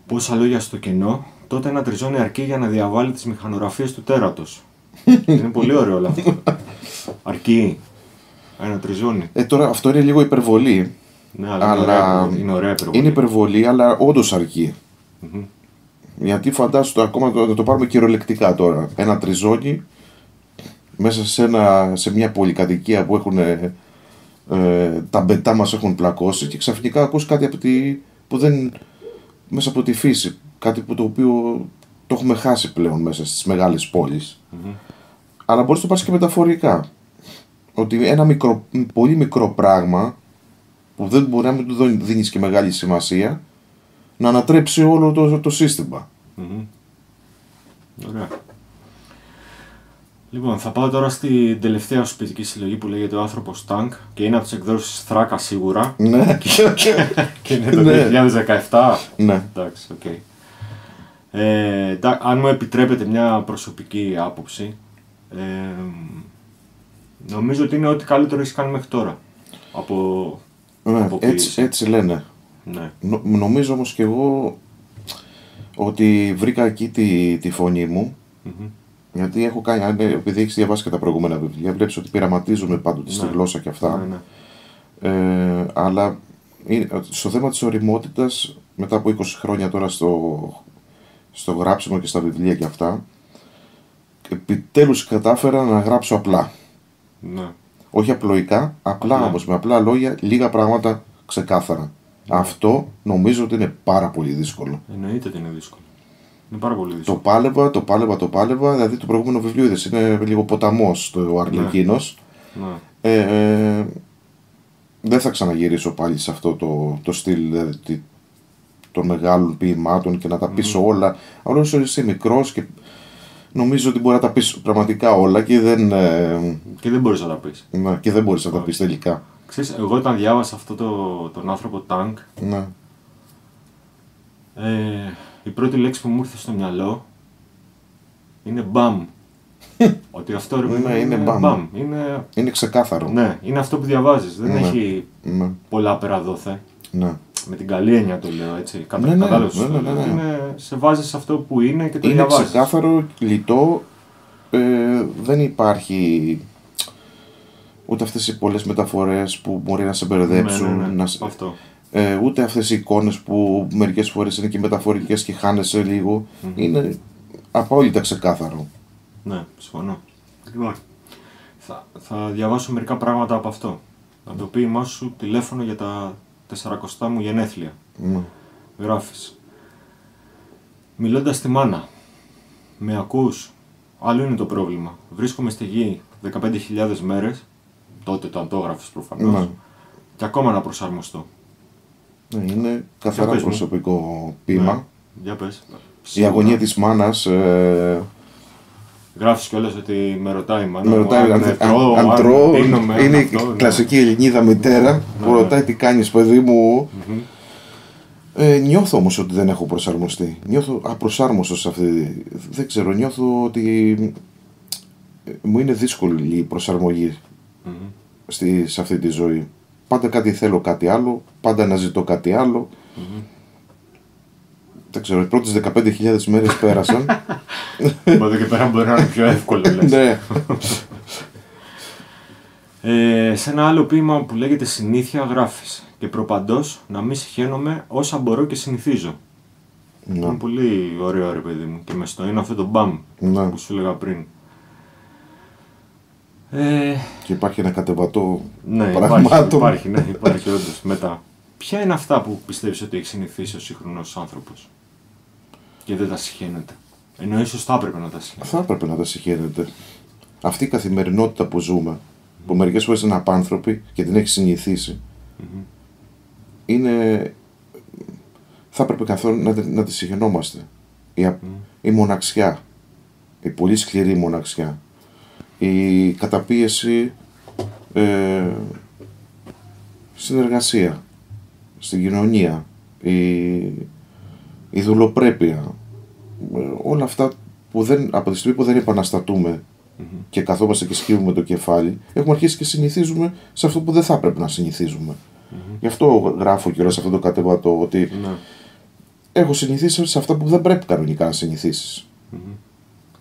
Speaker 2: πόσα λόγια στο κενό, τότε ένα τριζόνι αρκεί για να διαβάλει τις μηχανογραφίες του τέρατος. είναι πολύ ωραίο όλο αυτό. Αρκεί ένα τριζόνι.
Speaker 3: Ε, τώρα αυτό είναι λίγο υπερβολή.
Speaker 2: Ναι, αλλά, είναι
Speaker 3: Αλλά
Speaker 2: ωραία, είναι ωραία υπερβολή.
Speaker 3: είναι υπερβολή, αλλά όντως αρκεί. Γιατί φαντάσου το ακόμα το, να το πάρουμε κυριολεκτικά τώρα. Ένα τριζόνι μέσα σε, ένα, σε μια πολυκατοικία που έχουν ε, ε, τα μπετά μας έχουν πλακώσει και ξαφνικά ακούς κάτι από τη, που δεν, μέσα από τη φύση. Κάτι που το οποίο το έχουμε χάσει πλέον μέσα στις μεγάλες πόλεις. Αλλά μπορείς να το πάρεις και μεταφορικά. Ότι ένα μικρό, πολύ μικρό πράγμα που δεν μπορεί να μην του δίνει- δίνεις και μεγάλη σημασία να ανατρέψει όλο το, το σύστημα.
Speaker 2: Μμμ. Ωραία. Λοιπόν, θα πάω τώρα στην τελευταία σου ποιητική συλλογή που λέγεται Ο άνθρωπος Τανκ και είναι από τις εκδόσεις Θράκα σίγουρα.
Speaker 3: Ναι.
Speaker 2: και είναι το
Speaker 3: Ναι.
Speaker 2: 2017.
Speaker 3: ναι.
Speaker 2: Εντάξει, οκ. Ε, εντά- αν μου επιτρέπετε μια προσωπική άποψη, ε, νομίζω ότι είναι ό,τι καλύτερο έχεις κάνει μέχρι τώρα. Από.
Speaker 3: ναι.
Speaker 2: Αποποίηση.
Speaker 3: Έτσι, έτσι λένε.
Speaker 2: Ναι.
Speaker 3: Νο- νομίζω όμως και εγώ ότι βρήκα εκεί τη, τη φωνή μου
Speaker 2: Μμμ.
Speaker 3: Γιατί έχω κάνει, αν, ε, επειδή έχεις διαβάσει και τα προηγούμενα βιβλία βλέπεις ότι πειραματίζουμε πάντοτε στη
Speaker 2: Ναι.
Speaker 3: γλώσσα και αυτά
Speaker 2: Ναι, ναι.
Speaker 3: Ε, αλλά είναι- στο θέμα της οριμότητας μετά από 20 χρόνια τώρα στο, στο γράψιμο και στα βιβλία και αυτά επιτέλους κατάφερα να γράψω απλά
Speaker 2: ναι.
Speaker 3: όχι απλοϊκά, απλά
Speaker 2: Απλά.
Speaker 3: όμως με απλά λόγια, λίγα πράγματα ξεκάθαρα. Αυτό νομίζω ότι είναι πάρα πολύ δύσκολο.
Speaker 2: Εννοείται ότι είναι δύσκολο. Είναι πάρα πολύ
Speaker 3: Το
Speaker 2: δύσκολο.
Speaker 3: πάλευα, το πάλευα, το πάλευα, δηλαδή το προηγούμενο βιβλίο είδες, είναι λίγο ποταμός το Αρλεκίνος.
Speaker 2: Ναι.
Speaker 3: Ε, ε, δεν θα ξαναγυρίσω πάλι σε αυτό το, το στυλ δηλαδή, τι- των μεγάλων ποιημάτων και να τα πεις όλα. Αλλά όσο είσαι μικρός και νομίζω ότι μπορεί να τα πεις πραγματικά όλα και δεν, ε,
Speaker 2: Και δεν μπορείς να τα πεις.
Speaker 3: ναι, και δεν μπορείς να τα πεις τελικά.
Speaker 2: Ξέρεις, εγώ όταν διάβασα αυτό το, τον άνθρωπο Τάγκ,
Speaker 3: Ναι.
Speaker 2: ε, η πρώτη λέξη που μου ήρθε στο μυαλό είναι μπαμ. ότι αυτό ρε παιδί
Speaker 3: Ναι,
Speaker 2: μου,
Speaker 3: είναι μπαμ.
Speaker 2: Είναι,
Speaker 3: Είναι ξεκάθαρο.
Speaker 2: ναι, είναι αυτό που διαβάζεις. Δεν
Speaker 3: Ναι.
Speaker 2: έχει
Speaker 3: Ναι,
Speaker 2: πολλά πέρα δόθε.
Speaker 3: ναι.
Speaker 2: Με την καλή έννοια το λέω έτσι. Κατα...
Speaker 3: Ναι, ναι,
Speaker 2: κατάλαβες
Speaker 3: ναι,
Speaker 2: το
Speaker 3: ναι,
Speaker 2: λέω.
Speaker 3: ναι, ναι.
Speaker 2: Είναι, σε βάζεις σε αυτό που είναι και το
Speaker 3: Είναι
Speaker 2: διαβάζεις.
Speaker 3: ξεκάθαρο, λιτό, ε, δεν υπάρχει ούτε αυτές οι πολλές μεταφορές που μπορεί να σε μπερδέψουν,
Speaker 2: Ναι, ναι, ναι.
Speaker 3: να σε-
Speaker 2: Αυτό.
Speaker 3: Ε, ούτε αυτές οι εικόνες που μερικές φορές είναι και μεταφορικές και χάνεσαι λίγο. Είναι απόλυτα ξεκάθαρο.
Speaker 2: Ναι, συμφωνώ. Λοιπόν, θα, θα διαβάσω μερικά πράγματα από αυτό. Από το ποίημά σου τηλέφωνο για τα 40 μου γενέθλια.
Speaker 3: Ναι.
Speaker 2: Γράφεις. Μιλώντας στη μάνα. Με ακούς. Άλλο είναι το πρόβλημα. Βρίσκομαι στη γη 15.000 μέρες. Τότε το αν το έγραφες προφανώς.
Speaker 3: Ναι.
Speaker 2: Και ακόμα να προσαρμοστώ.
Speaker 3: Ναι, είναι καθαρά
Speaker 2: πες μου.
Speaker 3: προσωπικό ποίημα.
Speaker 2: Ναι. Για πες.
Speaker 3: Η αγωνία της μάνας ε,
Speaker 2: Γράφεις κιόλας ότι με ρωτάει η μάνα
Speaker 3: με
Speaker 2: μου
Speaker 3: ρωτάει αν,
Speaker 2: αν,
Speaker 3: αν,
Speaker 2: τρώω,
Speaker 3: αν
Speaker 2: αν
Speaker 3: τρώω.
Speaker 2: πίνομαι, αν
Speaker 3: Είναι η
Speaker 2: αυτό, ναι.
Speaker 3: κλασική Ελληνίδα μητέρα που
Speaker 2: Ναι.
Speaker 3: ρωτάει τι κάνεις παιδί μου;
Speaker 2: Μμμ.
Speaker 3: Ε, νιώθω όμως ότι δεν έχω προσαρμοστεί. Νιώθω απροσάρμοστος σε αυτή. Δεν ξέρω, νιώθω ότι ε, μου είναι δύσκολη η προσαρμογή
Speaker 2: Μμμ.
Speaker 3: στη, σε αυτή τη ζωή. Πάντα κάτι θέλω κάτι άλλο, πάντα αναζητώ κάτι άλλο. Δεν ξέρω, οι πρώτες 15.000 μέρες πέρασαν.
Speaker 2: Από εδώ και πέρα μπορεί να είναι πιο εύκολο λες.
Speaker 3: ναι.
Speaker 2: Ε, σε ένα άλλο ποίημα που λέγεται Συνήθεια γράφεις και προπαντός να μην συχαίνομαι όσα μπορώ και συνηθίζω.
Speaker 3: ναι.
Speaker 2: Είναι πολύ ωραίο ρε παιδί μου και μες στο είναι αυτό το μπαμ
Speaker 3: Ναι.
Speaker 2: που σου έλεγα πριν. Ε,
Speaker 3: Και υπάρχει ένα κατεβατό
Speaker 2: ναι, υπάρχει,
Speaker 3: πραγμάτων.
Speaker 2: υπάρχει, ναι, υπάρχει όντως. Μετά, ποια είναι αυτά που πιστεύεις ότι έχει συνηθίσει ο σύγχρονος άνθρωπος και δεν τα συχαίνεται; Ενώ ίσως θα έπρεπε να τα συχαίνεται.
Speaker 3: Θα έπρεπε να τα συγχαίρετε. Αυτή η καθημερινότητα που ζούμε, που μερικές φορές είναι απάνθρωπη και την έχει συνηθίσει, είναι... θα έπρεπε καθόλου να, τη- να τη συγχαινόμαστε. Η, α- η μοναξιά, η πολύ σκληρή μοναξιά, η καταπίεση ε, στην εργασία, στην κοινωνία, η, η δουλοπρέπεια, ε, όλα αυτά που δεν, από τη στιγμή που δεν επαναστατούμε και καθόμαστε και σκύβουμε το κεφάλι, έχουμε αρχίσει και συνηθίζουμε σε αυτό που δεν θα έπρεπε να συνηθίζουμε. Γι' αυτό γράφω και σε αυτό το κατεβατό ότι
Speaker 2: Ναι.
Speaker 3: έχω συνηθίσει σε αυτά που δεν πρέπει κανονικά να συνηθίσεις.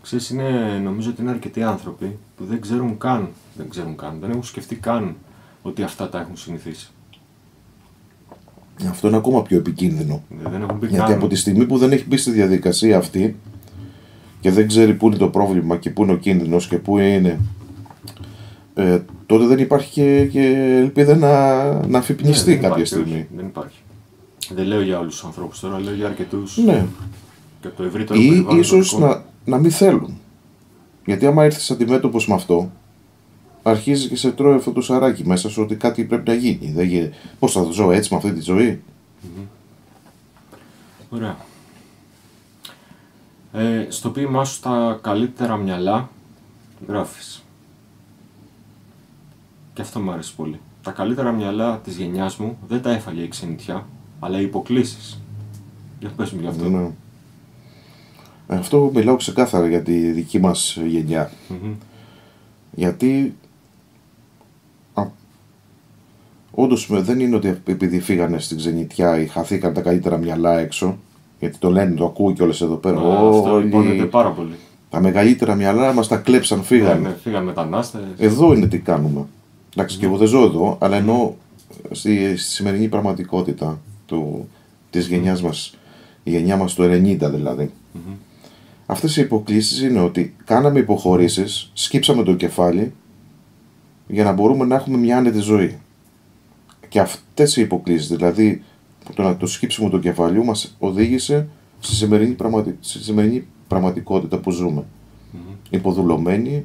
Speaker 2: Ξέρεις, είναι, νομίζω ότι είναι αρκετοί άνθρωποι που δεν ξέρουν καν, δεν ξέρουν καν, δεν έχουν σκεφτεί καν ότι αυτά τα έχουν συνηθίσει.
Speaker 3: Αυτό είναι ακόμα πιο επικίνδυνο.
Speaker 2: Δεν δεν έχουν πει
Speaker 3: Γιατί
Speaker 2: καν.
Speaker 3: από τη στιγμή που δεν έχει μπει στη διαδικασία αυτή και δεν ξέρει πού είναι το πρόβλημα και πού είναι ο κίνδυνος και πού είναι ε, τότε δεν υπάρχει και, και ελπίδα να, να
Speaker 2: Ναι,
Speaker 3: αφυπνιστεί
Speaker 2: δεν
Speaker 3: κάποια
Speaker 2: υπάρχει,
Speaker 3: στιγμή.
Speaker 2: όχι, δεν υπάρχει. Δεν λέω για όλους τους ανθρώπους τώρα, λέω για αρκετούς
Speaker 3: Ναι.
Speaker 2: και από το ευρύτερο
Speaker 3: Ή
Speaker 2: περιβάλλον
Speaker 3: ίσως
Speaker 2: το δικό
Speaker 3: να, να μην θέλουν. Γιατί άμα έρθεις αντιμέτωπος με αυτό, αρχίζει και σε τρώει αυτό το σαράκι μέσα σου ότι κάτι πρέπει να γίνει. Δεν γίνει. Πώς θα ζω έτσι με αυτή τη ζωή;
Speaker 2: μου. Ωραία. Ε, στο ποίημά σου τα καλύτερα μυαλά Γράφεις. Και αυτό μου αρέσει πολύ. Τα καλύτερα μυαλά της γενιάς μου δεν τα έφαγε η ξενιτιά, αλλά οι υποκλήσεις. Για πες μου γι' αυτό.
Speaker 3: Ναι. Ε, Αυτό μιλάω ξεκάθαρα για τη δική μας γενιά.
Speaker 2: Μμμ.
Speaker 3: Γιατί α, όντως με- δεν είναι ότι επειδή φύγανε στην ξενιτιά ή χαθήκαν τα καλύτερα μυαλά έξω. Γιατί το λένε, το ακούω κιόλας εδώ πέρα.
Speaker 2: Α, Αυτό
Speaker 3: Όλοι
Speaker 2: υπόνεται πάρα πολύ.
Speaker 3: τα μεγαλύτερα μυαλά μας τα κλέψαν, φύγανε.
Speaker 2: Ναι, ναι, φύγαν μετανάστες.
Speaker 3: Εδώ είναι τι κάνουμε. Εντάξει, και εγώ δεν ζω εδώ, αλλά εννοώ στη, στη σημερινή πραγματικότητα του, της γενιάς μας, η γενιά μας του 90 δηλαδή. Αυτές οι υποκλήσεις είναι ότι κάναμε υποχωρήσεις, σκύψαμε το κεφάλι για να μπορούμε να έχουμε μια άνετη ζωή. Και αυτές οι υποκλήσεις, δηλαδή το, να- το σκύψιμο του κεφαλιού μας οδήγησε στη σημερινή, πραγματι- στη σημερινή πραγματικότητα που ζούμε. Υποδουλωμένοι,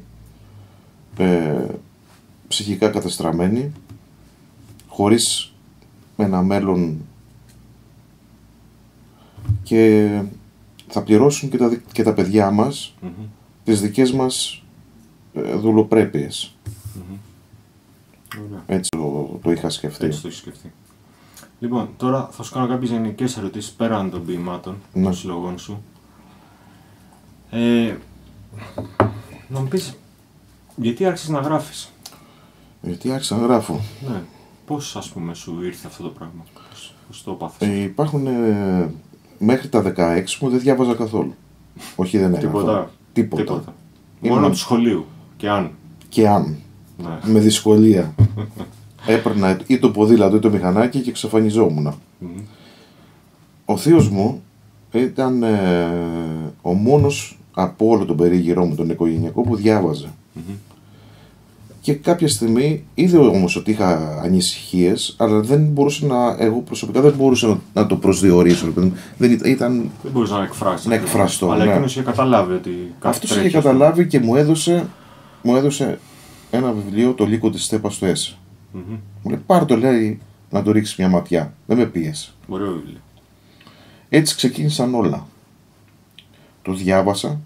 Speaker 3: ε, ψυχικά καταστραμμένοι, χωρίς ένα μέλλον και θα πληρώσουν και τα, δι- και τα παιδιά μας
Speaker 2: Μμμ.
Speaker 3: τις δικές μας ε, δουλοπρέπειες.
Speaker 2: Ωραία.
Speaker 3: Έτσι το, το είχα σκεφτεί.
Speaker 2: Έτσι το έχεις σκεφτεί. Λοιπόν, τώρα θα σου κάνω κάποιες γενικές ερωτήσεις πέραν των ποιημάτων
Speaker 3: Ναι.
Speaker 2: των συλλογών σου. Ε, να μου πεις, γιατί άρχισες να γράφεις;
Speaker 3: Γιατί άρχισα να γράφω;
Speaker 2: Ναι. Πώς, ας πούμε, σου ήρθε αυτό το πράγμα; Πώς το έπαθες;
Speaker 3: Ε, υπάρχουν ε, μέχρι τα 16 μου δεν διάβαζα καθόλου. Όχι δεν έγραφα.
Speaker 2: Τίποτα.
Speaker 3: Τίποτα.
Speaker 2: Τίποτα.
Speaker 3: Ήμουν-
Speaker 2: Μόνο του σχολείου. Και αν.
Speaker 3: Και αν.
Speaker 2: Ναι.
Speaker 3: Με δυσκολία. Έπαιρνα ή το ποδήλατο ή το μηχανάκι και εξαφανιζόμουν.
Speaker 2: Μμμ.
Speaker 3: Ο θείος μου ήταν ε, ο μόνος από όλο τον περίγυρό μου τον οικογενειακό που διάβαζε.
Speaker 2: Μμμ.
Speaker 3: Και κάποια στιγμή είδε όμως ότι είχα ανησυχίες, αλλά δεν μπορούσε να, εγώ προσωπικά δεν μπορούσα να, να το προσδιορίσω. ρε παιδί μου. Δεν ήταν, ήταν
Speaker 2: Δεν μπορεί να εκφράσει.
Speaker 3: Να εκφραστώ,
Speaker 2: Αλλά
Speaker 3: ναι.
Speaker 2: εκείνος είχε καταλάβει ότι κάτι
Speaker 3: αυτός είχε
Speaker 2: τρέχει, ας
Speaker 3: καταλάβει και μου έδωσε, μου έδωσε ένα βιβλίο, το Λύκο της Στέπας του ΕΣΕ.
Speaker 2: πούμε. Μμμ.
Speaker 3: Μου λέει πάρ' το λέει να το ρίξεις μια ματιά. Δεν με πίεσε.
Speaker 2: Ωραίο βιβλίο.
Speaker 3: Έτσι ξεκίνησαν όλα. Το διάβασα.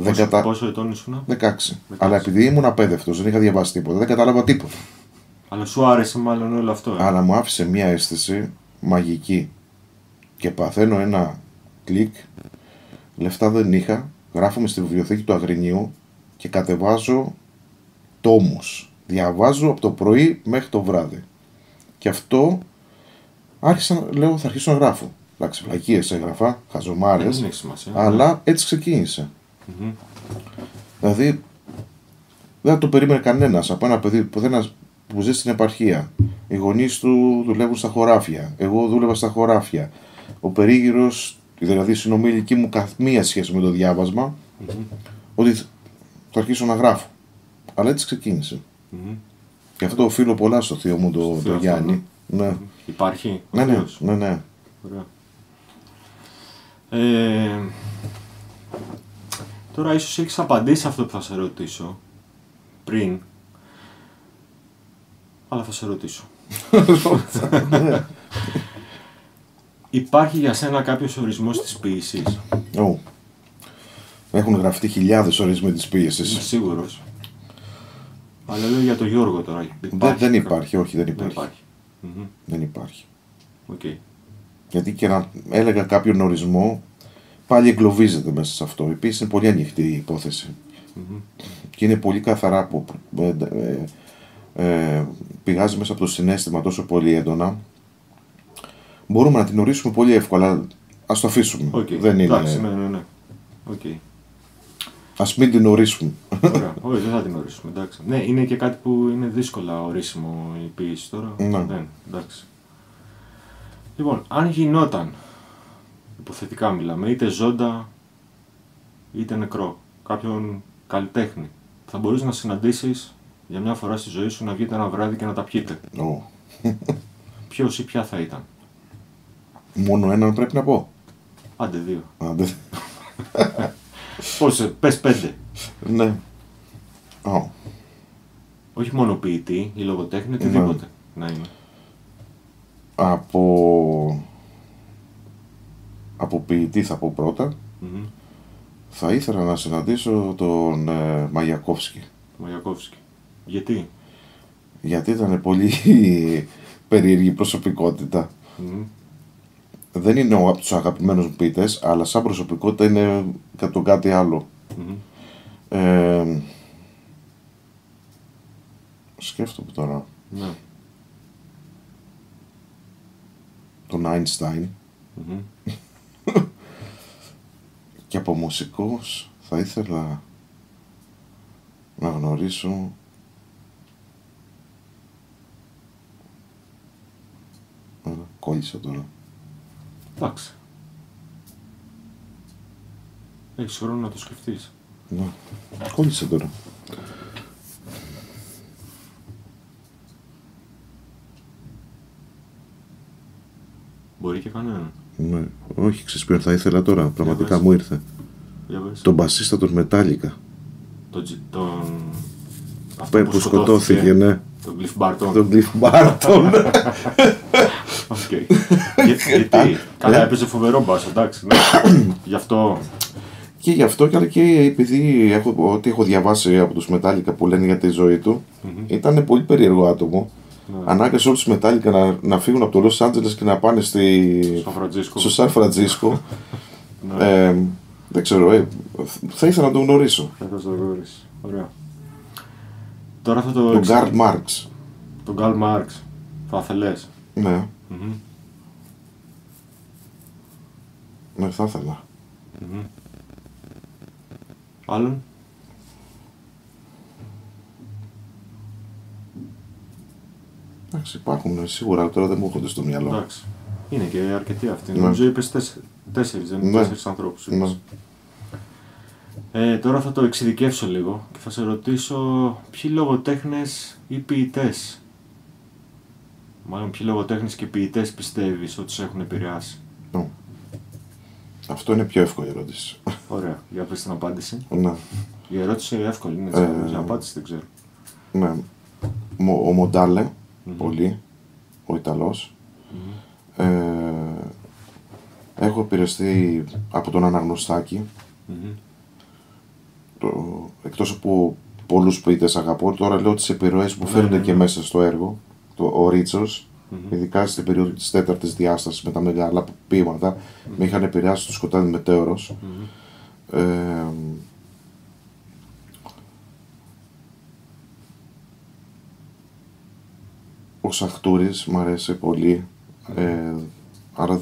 Speaker 3: Δεν
Speaker 2: Πόσο,
Speaker 3: κατα...
Speaker 2: πόσο ετών ήσουν,
Speaker 3: 16. Αλλά επειδή ήμουν απέδευτος, δεν είχα διαβάσει τίποτα, δεν κατάλαβα τίποτα.
Speaker 2: Αλλά σου άρεσε μάλλον όλο αυτό. Ε.
Speaker 3: Αλλά μου άφησε μια αίσθηση μαγική. Και παθαίνω ένα κλικ. Λεφτά δεν είχα. Γράφομαι στη βιβλιοθήκη του Αγρινίου και κατεβάζω τόμους. Διαβάζω από το πρωί μέχρι το βράδυ. Και αυτό άρχισα, λέω, θα αρχίσω να γράφω. Εντάξει, βλακίες έγραφα, χαζομάρες,
Speaker 2: Δεν έχει σημασία.
Speaker 3: αλλά έτσι ξεκίνησε.
Speaker 2: Μμμ.
Speaker 3: Δηλαδή, δεν το περίμενε κανένας από ένα παιδί που, δεν, που ζει στην επαρχία. Οι γονείς του δουλεύουν στα χωράφια. Εγώ δούλευα στα χωράφια. Ο περίγυρος, δηλαδή η συνομιλική μου, καμία σχέση με το διάβασμα, ότι θα αρχίσω να γράφω. Αλλά έτσι ξεκίνησε.
Speaker 2: Μμμ.
Speaker 3: Και αυτό οφείλω πολλά στο θείο μου,
Speaker 2: Στο
Speaker 3: το,
Speaker 2: θείο
Speaker 3: το
Speaker 2: αυτό,
Speaker 3: Γιάννη. Ναι.
Speaker 2: Υπάρχει. ο
Speaker 3: Ναι, ναι,
Speaker 2: θείος.
Speaker 3: ναι, ναι.
Speaker 2: Ωραία. Ε, τώρα ίσως έχεις απαντήσει αυτό που θα σε ρωτήσω πριν. Αλλά θα σε ρωτήσω. Υπάρχει για σένα κάποιος ορισμός της ποίησης.
Speaker 3: Ω. Έχουν γραφτεί χιλιάδες ορισμοί της
Speaker 2: Είμαι
Speaker 3: πίεσης.
Speaker 2: σίγουρος. Αλλά λέω για τον Γιώργο τώρα.
Speaker 3: Δεν, δεν
Speaker 2: κα-
Speaker 3: υπάρχει, όχι, δεν
Speaker 2: Δεν
Speaker 3: υπάρχει.
Speaker 2: υπάρχει. Μμμ.
Speaker 3: Δεν υπάρχει.
Speaker 2: Οκ.
Speaker 3: Γιατί και να έλεγα κάποιον ορισμό, πάλι εγκλωβίζεται μέσα σε αυτό. Επίσης είναι πολύ ανοιχτή η υπόθεση.
Speaker 2: Μμμ.
Speaker 3: Και είναι πολύ καθαρά που ε, ε, ε, πηγάζει μέσα από το συναίσθημα τόσο πολύ έντονα. Μπορούμε να την ορίσουμε πολύ εύκολα. Ας το αφήσουμε.
Speaker 2: Οκ.
Speaker 3: Δεν είναι.
Speaker 2: Εντάξει, ναι, ναι, ναι. Οκ.
Speaker 3: Α μην την ορίσουμε.
Speaker 2: Ωραία. Όχι, δεν θα την ορίσουμε. Εντάξει. Ναι, είναι και κάτι που είναι δύσκολα ορίσιμο η ποίηση τώρα.
Speaker 3: Ναι.
Speaker 2: Δεν, εντάξει. Λοιπόν, αν γινόταν, υποθετικά μιλάμε, είτε ζώντα είτε νεκρό, κάποιον καλλιτέχνη, θα μπορούσες να συναντήσεις για μια φορά στη ζωή σου να βγείτε ένα βράδυ και να τα πιείτε.
Speaker 3: Ω.
Speaker 2: Ποιος ή ποια θα ήταν.
Speaker 3: Μόνο έναν πρέπει να πω.
Speaker 2: Άντε δύο.
Speaker 3: Α, δεν-
Speaker 2: Πώς, πες πέντε.
Speaker 3: ναι. Ω.
Speaker 2: Όχι μόνο ποιητή ή λογοτέχνη,
Speaker 3: Ναι.
Speaker 2: οτιδήποτε να είναι.
Speaker 3: Από... από ποιητής θα πω πρώτα.
Speaker 2: Μμμ.
Speaker 3: Θα ήθελα να συναντήσω τον ε, Μαγιακόφσκι.
Speaker 2: Μαγιακόφσκι. Γιατί;
Speaker 3: Γιατί ήταν πολύ περίεργη προσωπικότητα.
Speaker 2: Μμμ.
Speaker 3: Δεν είναι ο από τους αγαπημένους μου ποιητές, αλλά σαν προσωπικότητα είναι κατά τον κάτι άλλο.
Speaker 2: Μμμ.
Speaker 3: Ε, σκέφτομαι τώρα
Speaker 2: Ναι.
Speaker 3: τον Einstein
Speaker 2: Μμμ.
Speaker 3: και από μουσικός θα ήθελα να γνωρίσω Ε, κόλλησα τώρα.
Speaker 2: Εντάξει. Έχεις χρόνο να το σκεφτείς.
Speaker 3: Ναι. Κόλλησα τώρα.
Speaker 2: Μπορεί και κανέναν.
Speaker 3: Ναι. Όχι, ξέρεις ποιον θα ήθελα τώρα. Πραγματικά
Speaker 2: πες.
Speaker 3: μου ήρθε.
Speaker 2: Για πες.
Speaker 3: Τον μπασίστα των Metallica.
Speaker 2: Τον... τζι- τον... αυτό
Speaker 3: Που, σκοτώθηκε, ναι.
Speaker 2: Τον Cliff Burton.
Speaker 3: Τον Cliff Burton.
Speaker 2: Οκ. Για- Γιατί. Καλά, έπαιζε φοβερό μπάσο, εντάξει. ναι. Γι' αυτό.
Speaker 3: και γι' αυτό και αλλά και επειδή έχω, ό,τι έχω διαβάσει από τους Metallica που λένε για τη ζωή του, ήταν πολύ περίεργο άτομο.
Speaker 2: Ναι.
Speaker 3: Ανάγκασε όλους τους Metallica να, να φύγουν από το Λος Άντζελες και να πάνε στη,
Speaker 2: Στο Φραντζίσκο.
Speaker 3: στο Σαν Φραντζίσκο.
Speaker 2: Ναι.
Speaker 3: ε, δεν ξέρω, ε, θα ήθελα να τον γνωρίσω.
Speaker 2: Θα το γνωρίσεις. Ωραία. Τώρα θα το.
Speaker 3: Τον
Speaker 2: εξα-
Speaker 3: Γκάρλ Μάρξ.
Speaker 2: Τον Γκάλ Μάρξ. Θα θέλες.
Speaker 3: Ναι,
Speaker 2: Μμμ.
Speaker 3: ναι, θα ήθελα.
Speaker 2: Άλλον;
Speaker 3: Εντάξει, υπάρχουν σίγουρα, αλλά τώρα δεν μου έρχονται στο μυαλό.
Speaker 2: Εντάξει. Είναι και αρκετοί αυτοί.
Speaker 3: Ναι.
Speaker 2: Νομίζω είπες τέσσερις, δεν είναι
Speaker 3: Ναι.
Speaker 2: τέσσερις ανθρώπους.
Speaker 3: Ναι.
Speaker 2: Ε, τώρα θα το εξειδικεύσω λίγο και θα σε ρωτήσω ποιοι λογοτέχνες ή ποιητές. Μάλλον ποιοι λογοτέχνες και ποιητές πιστεύεις ότι σε έχουν επηρεάσει;
Speaker 3: Ναι. Αυτό είναι πιο εύκολη ερώτηση.
Speaker 2: Ωραία, για πες την απάντηση.
Speaker 3: ναι.
Speaker 2: Η ερώτηση είναι εύκολη, είναι έτσι.
Speaker 3: Ε,
Speaker 2: Η απάντηση δεν ξέρω.
Speaker 3: ναι. Μο- Ο μονταλε πολύ, ο Ιταλός. Ε, έχω επηρεαστεί από τον Αναγνωστάκη.
Speaker 2: Μμμ.
Speaker 3: Το, εκτός από πολλούς ποιητές αγαπώ, τώρα λέω τις επιρροές που
Speaker 2: Ναι,
Speaker 3: φαίνονται
Speaker 2: ναι,
Speaker 3: και
Speaker 2: ναι.
Speaker 3: μέσα στο έργο. Το, ο ριτσος
Speaker 2: Μμμ.
Speaker 3: ειδικά στην περίοδο της τέταρτης διάστασης με τα μεγάλα ποίηματα, με είχαν επηρεάσει το σκοτάδι μετέωρος.
Speaker 2: Μμμ.
Speaker 3: Ε, ο Σαχτούρης μ' αρέσει πολύ. Ε, άρα,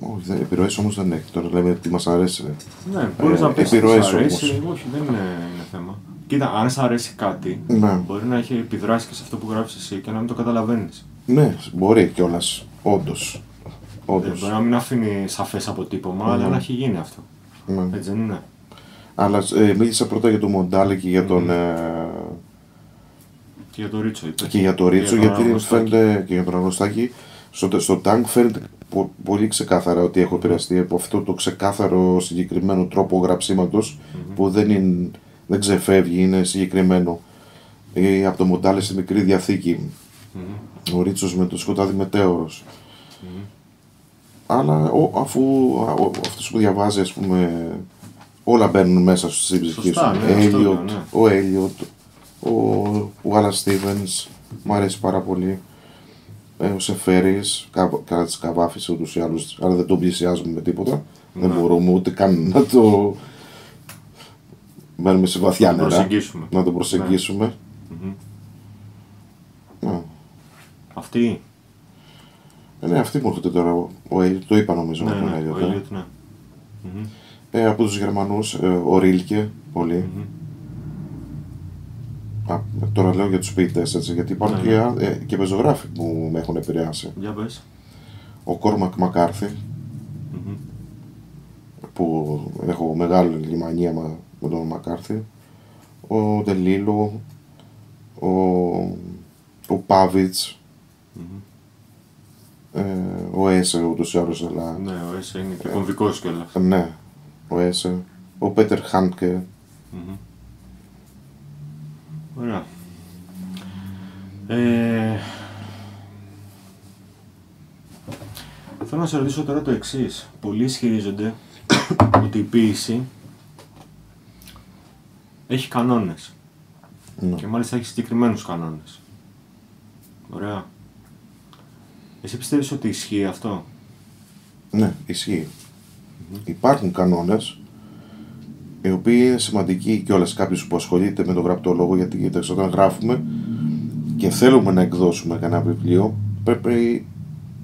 Speaker 3: όχι, δεν- επιρροές όμως δεν έχει. Τώρα λέμε τι μας αρέσει. ρε.
Speaker 2: Ναι, μπορείς
Speaker 3: Ε,
Speaker 2: να πεις ότι
Speaker 3: επιρροές
Speaker 2: σ' αρέσει.
Speaker 3: όμως.
Speaker 2: Όχι, δεν είναι, είναι θέμα. Κοίτα, αν σ' αρέσει κάτι,
Speaker 3: Ναι.
Speaker 2: μπορεί να έχει επιδράσει και σε αυτό που γράφεις εσύ και να μην το καταλαβαίνεις.
Speaker 3: Ναι, μπορεί κιόλας. Όντως.
Speaker 2: Μπορεί
Speaker 3: Όντως.
Speaker 2: να μην αφήνει σαφές αποτύπωμα, αλλά
Speaker 3: Ναι.
Speaker 2: να έχει γίνει αυτό.
Speaker 3: Ναι.
Speaker 2: Έτσι δεν είναι.
Speaker 3: Αλλά ε, μίλησα πρώτα για τον Μοντάλε και για τον, ε,
Speaker 2: Και για το Ρίτσο είπες.
Speaker 3: και για το Ρίτσο,
Speaker 2: τον
Speaker 3: γιατί
Speaker 2: Αναγνωστάκη.
Speaker 3: φαίνεται και για τον Αγνωστάκη. Στο, στο τάγκ φαίνεται πο- πολύ ξεκάθαρα ότι έχω επηρεαστεί από αυτό το ξεκάθαρο συγκεκριμένο τρόπο γραψίματος, που δεν, είναι, δεν ξεφεύγει, είναι συγκεκριμένο. Ή από το Μοντάλε στη μικρή διαθήκη.
Speaker 2: Μμμ.
Speaker 3: Ο Ρίτσος με το σκοτάδι μετέωρος. Αλλά ο, αφού α, ο, αυτός που διαβάζει, ας πούμε, όλα μπαίνουν μέσα στη ψυχή σου.
Speaker 2: Σωστά, ναι, αυτό
Speaker 3: Έλιοτ,
Speaker 2: λέω, ναι.
Speaker 3: Ο Έλιοτ, ο, ο Γάλα Στίβενς, μου αρέσει πάρα πολύ. Ε, ο Σεφέρης, κα- κατά της Καβάφης ούτως ή άλλως, αλλά δεν τον πλησιάζουμε με τίποτα. Δεν
Speaker 2: Ναι.
Speaker 3: μπορούμε ούτε καν να το... Μένουμε σε βαθιά
Speaker 2: Να το
Speaker 3: νερά.
Speaker 2: προσεγγίσουμε.
Speaker 3: Να το προσεγγίσουμε.
Speaker 2: Μμμ.
Speaker 3: Ναι.
Speaker 2: Αυτή.
Speaker 3: Ε, ναι, αυτή μου έρχεται τώρα. Ο, ο Έλιοτ, το είπα νομίζω
Speaker 2: Ναι,
Speaker 3: με τον
Speaker 2: ναι,
Speaker 3: Έλιοτ,
Speaker 2: ο
Speaker 3: ε.
Speaker 2: Έλιοτ, ναι. Μμμ.
Speaker 3: Ε, από τους Γερμανούς, ε, ο Ρίλκε, πολύ.
Speaker 2: Μμμ.
Speaker 3: Α, τώρα λέω για τους ποιητές, έτσι, γιατί υπάρχουν
Speaker 2: Ναι,
Speaker 3: και,
Speaker 2: ναι.
Speaker 3: α- ε, και πεζογράφοι που με έχουν επηρεάσει.
Speaker 2: Για πες.
Speaker 3: Ο Κόρμακ Μακάρθι,
Speaker 2: Μμμ.
Speaker 3: που έχω μεγάλη λιμανία μα- με τον Μακάρθι. Ο Ντελίλο, ο, ο Πάβιτς,
Speaker 2: Μμμ.
Speaker 3: ε, ο Έσε ούτως ή άλλως, αλλά
Speaker 2: Ναι, ο Έσε είναι και κομβικός κιόλας.
Speaker 3: ναι, ο Έσε, ο Πέτερ Χάντκε,
Speaker 2: Μμμ. Ωραία. Ε, Θέλω να σε ρωτήσω τώρα το εξής. Πολλοί ισχυρίζονται ότι η ποίηση έχει κανόνες.
Speaker 3: Ναι.
Speaker 2: Και μάλιστα έχει συγκεκριμένους κανόνες. Ωραία. Εσύ πιστεύεις ότι ισχύει αυτό;
Speaker 3: Ναι, ισχύει. Υπάρχουν κανόνες οι οποίοι είναι σημαντικοί και όλες κάποιος που ασχολείται με τον γραπτό λόγο γιατί κοίταξε, όταν γράφουμε και θέλουμε να εκδώσουμε κανένα βιβλίο πρέπει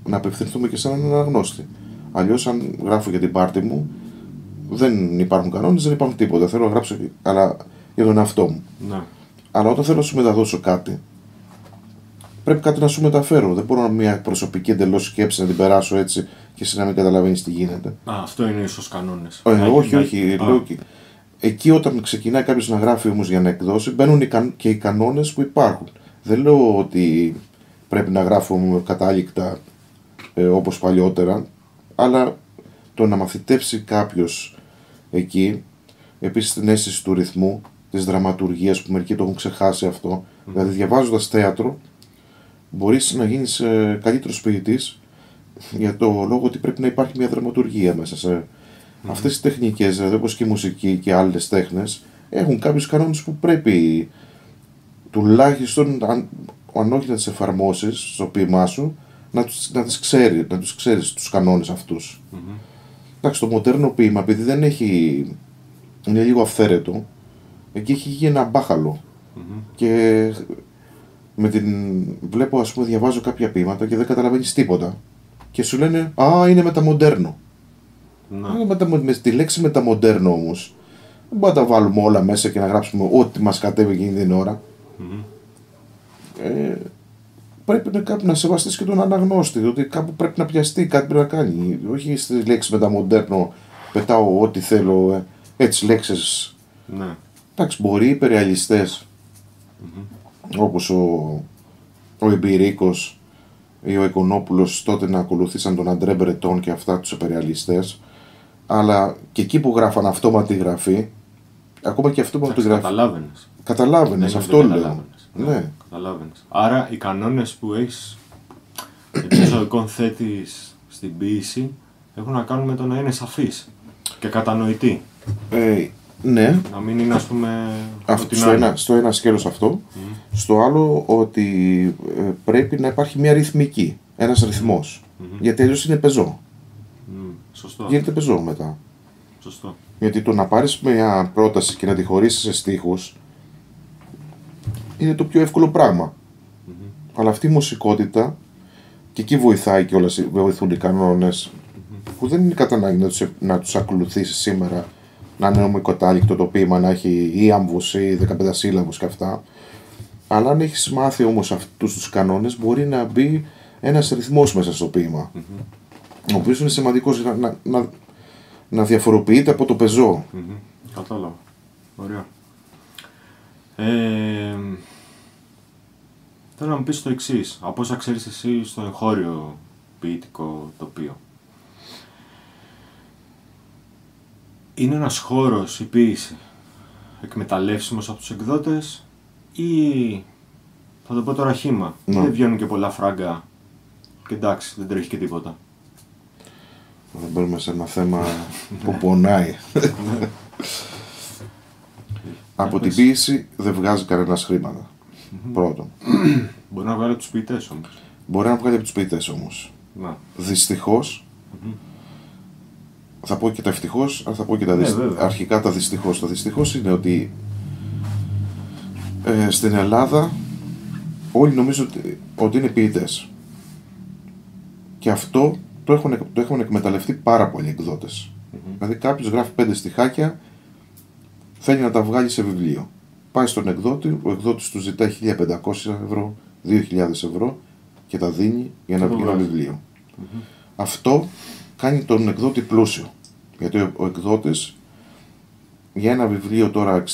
Speaker 3: να απευθυνθούμε και σε έναν αναγνώστη. Αλλιώς αν γράφω για την πάρτη μου δεν υπάρχουν κανόνες, δεν υπάρχουν τίποτα. Θέλω να γράψω αλλά για τον εαυτό μου.
Speaker 2: Ναι.
Speaker 3: Αλλά όταν θέλω να σου μεταδώσω κάτι, πρέπει κάτι να σου μεταφέρω. Δεν μπορώ να μια προσωπική εντελώς σκέψη να την περάσω έτσι και εσύ να μην καταλαβαίνεις τι γίνεται.
Speaker 2: Α, αυτό είναι ίσως κανόνες.
Speaker 3: Ε,
Speaker 2: Να-
Speaker 3: όχι,
Speaker 2: να-
Speaker 3: όχι.
Speaker 2: Α,
Speaker 3: Λέω και... Εκεί όταν ξεκινάει κάποιος να γράφει όμως για να εκδώσει, μπαίνουν οι καν- και οι κανόνες που υπάρχουν. Δεν λέω ότι πρέπει να γράφω κατάληκτα ε, όπως παλιότερα, αλλά το να μαθητεύσει κάποιος εκεί, επίσης την αίσθηση του ρυθμού, της δραματουργίας που μερικοί το έχουν ξεχάσει αυτό. Δηλαδή, διαβάζοντας θέατρο, μπορείς να γίνεις καλύτερος ποιητή για το λόγο ότι πρέπει να υπάρχει μια δραματουργία μέσα σε αυτές τις τεχνικές, δηλαδή όπως και η μουσική και άλλες τέχνες, έχουν κάποιους κανόνες που πρέπει τουλάχιστον, αν, αν όχι να τις εφαρμόσεις στο ποίημά σου, να, τους, να τις ξέρει, να τους ξέρεις τους κανόνες αυτούς. Εντάξει, το μοντέρνο ποίημα, επειδή δεν έχει, είναι λίγο αυθαίρετο, εκεί έχει γίνει ένα μπάχαλο. Και με την, βλέπω ας πούμε διαβάζω κάποια ποίηματα και δεν καταλαβαίνεις τίποτα. Και σου λένε, α, είναι μεταμοντέρνο.
Speaker 2: Ναι.
Speaker 3: Ε, μετα- με τη λέξη μεταμοντέρνο όμως, δεν μπορούμε να τα βάλουμε όλα μέσα και να γράψουμε ό,τι μας κατέβει εκείνη την ώρα. Ε, πρέπει να, κάπου να σεβαστείς και τον αναγνώστη, ότι κάπου πρέπει να πιαστεί, κάτι πρέπει να κάνει. Όχι στη λέξη μεταμοντέρνο, πετάω ό,τι θέλω, ε, έτσι λέξεις.
Speaker 2: Ναι.
Speaker 3: Εντάξει, μπορεί οι υπερεαλιστές, όπως ο, ο Εμπειρίκος ή ο Οικονόπουλος τότε να ακολουθήσαν τον Αντρέ Μπρετόν και αυτά τους υπερεαλιστές, αλλά και εκεί που γράφαν αυτόματη γραφή, ακόμα και αυτόματη
Speaker 2: Εντάξει,
Speaker 3: γραφή,
Speaker 2: καταλάβαινες.
Speaker 3: καταλάβαινες,
Speaker 2: Δεν
Speaker 3: αυτό
Speaker 2: είναι
Speaker 3: λέω.
Speaker 2: ότι καταλάβαινες.
Speaker 3: Ναι.
Speaker 2: Καταλάβαινες. Άρα οι κανόνες που έχεις εντός ζωικών θέτεις στην ποίηση έχουν να κάνουν με το να είναι σαφής και κατανοητή.
Speaker 3: Ε, ναι,
Speaker 2: Να μην είναι ας πούμε
Speaker 3: αυτό,
Speaker 2: ότι
Speaker 3: στο,
Speaker 2: να
Speaker 3: ένα,
Speaker 2: είναι.
Speaker 3: στο ένα σκέλος αυτό. Στο άλλο ότι ε, πρέπει να υπάρχει μια ρυθμική, ένας ρυθμός. Γιατί αλλιώς είναι πεζό.
Speaker 2: Μμ, Σωστό.
Speaker 3: Γίνεται πεζό μετά.
Speaker 2: Σωστό.
Speaker 3: Γιατί το να πάρεις μια πρόταση και να τη χωρίσεις σε στίχους είναι το πιο εύκολο πράγμα. Αλλά αυτή η μουσικότητα και εκεί βοηθάει και όλες, βοηθούν οι κανόνες που δεν είναι κατά ανάγκη να τους, να τους ακολουθήσεις σήμερα να είναι ομικοτάληκτο το ποίημα, να έχει ή άμβους ή 15 σύλλαβους και αυτά. Αλλά αν έχεις μάθει όμως αυτούς τους κανόνες μπορεί να μπει ένας ρυθμός μέσα στο ποίημα. Ο οποίος είναι σημαντικός για να, να, να, να διαφοροποιείται από το πεζό.
Speaker 2: Μμμ. Κατάλαβα. Ωραία. Ε, θέλω να μου πεις το εξής. Από όσα ξέρεις εσύ στο εγχώριο ποιητικό τοπίο. Είναι ένας χώρος η ποίηση εκμεταλλεύσιμος από τους εκδότες ή θα το πω τώρα χήμα.
Speaker 3: Ναι.
Speaker 2: Δεν βγαίνουν και πολλά φράγκα και εντάξει δεν τρέχει και τίποτα.
Speaker 3: Δεν μπαίνουμε σε ένα θέμα που πονάει. από την ποίηση δεν βγάζει κανένας χρήματα. Πρώτον.
Speaker 2: Μπορεί να βγάλει τους ποιητές όμως.
Speaker 3: Μπορεί να βγάλει από τους ποιητές όμως.
Speaker 2: Να.
Speaker 3: Δυστυχώς. Θα πω και τα ευτυχώς, αλλά θα πω και τα
Speaker 2: Ναι,
Speaker 3: δυστυχώ.
Speaker 2: βέβαια.
Speaker 3: Αρχικά τα δυστυχώς. Το δυστυχώς είναι ότι ε, στην Ελλάδα όλοι νομίζουν ότι, ότι είναι ποιητές. Και αυτό το έχουν, το έχουν εκμεταλλευτεί πάρα πολλοί εκδότες. Δηλαδή κάποιος γράφει πέντε στιχάκια, θέλει να τα βγάλει σε βιβλίο. Πάει στον εκδότη, ο εκδότης του ζητάει 1500 ευρώ, 2000 ευρώ και τα δίνει για να
Speaker 2: Και το
Speaker 3: βγει ένα
Speaker 2: βγάζει.
Speaker 3: βιβλίο. Αυτό κάνει τον εκδότη πλούσιο. Γιατί ο, ο εκδότης για ένα βιβλίο τώρα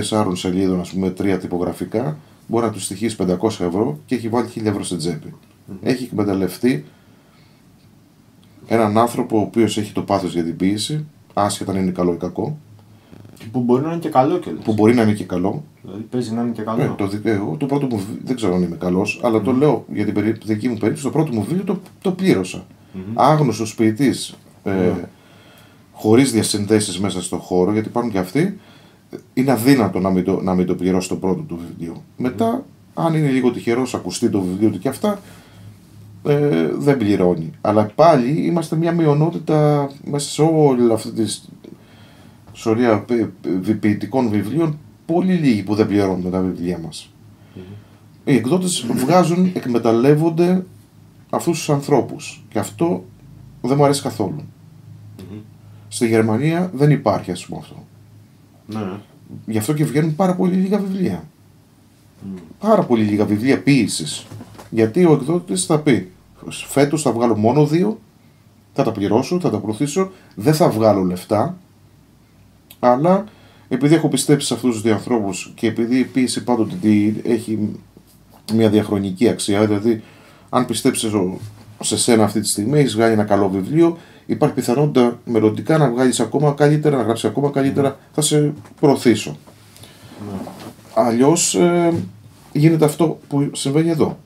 Speaker 3: 64 σελίδων, ας πούμε, τρία τυπογραφικά, μπορεί να του στοιχήσει 500 ευρώ και έχει βάλει 1000 ευρώ στην τσέπη. Έχει εκμεταλλευτεί έναν άνθρωπο ο οποίος έχει το πάθος για την ποίηση, άσχετα αν είναι καλό ή κακό,
Speaker 2: Που μπορεί να είναι και καλό κιόλας.
Speaker 3: που μπορεί να είναι και καλό.
Speaker 2: Δηλαδή παίζει να είναι και καλό.
Speaker 3: Ναι, το, δι- εγώ το πρώτο μου βι- δεν ξέρω αν είμαι καλός, αλλά το λέω για την περί- δική μου περίπτωση. Το πρώτο μου βιβλίο το, το πλήρωσα. Άγνωστος ποιητής, ε, χωρίς διασυνδέσεις μέσα στον χώρο, γιατί υπάρχουν και αυτοί, είναι αδύνατο να μην το, να μην το πληρώσει το πρώτο του βιβλίο. Μετά, αν είναι λίγο τυχερός, ακουστεί το βιβλίο του και αυτά, ε, δεν πληρώνει. Αλλά πάλι είμαστε μια μειονότητα μέσα σε όλη αυτή τη σωρία ποιητικών βιβλίων, πολύ λίγοι που δεν πληρώνουν τα βιβλία μας. Οι εκδότες βγάζουν, εκμεταλλεύονται αυτούς τους ανθρώπους και αυτό δεν μου αρέσει καθόλου. Στη Γερμανία δεν υπάρχει ας πούμε αυτό.
Speaker 2: Ναι, ναι.
Speaker 3: Γι' αυτό και βγαίνουν πάρα πολύ λίγα βιβλία. Πάρα πολύ λίγα βιβλία ποιήσης. Γιατί ο εκδότης θα πει: Φέτος θα βγάλω μόνο δύο, θα τα πληρώσω, θα τα προωθήσω, δεν θα βγάλω λεφτά. Αλλά επειδή έχω πιστέψει σε αυτούς τους δύο ανθρώπου και επειδή η ποιήση πάντοτε τι έχει μια διαχρονική αξία, δηλαδή αν πιστέψεις σε σένα αυτή τη στιγμή, έχεις βγάλει ένα καλό βιβλίο, υπάρχει πιθανότητα μελλοντικά να βγάλεις ακόμα καλύτερα, να γράψεις ακόμα καλύτερα, θα σε προωθήσω. Αλλιώς ε, γίνεται αυτό που συμβαίνει εδώ.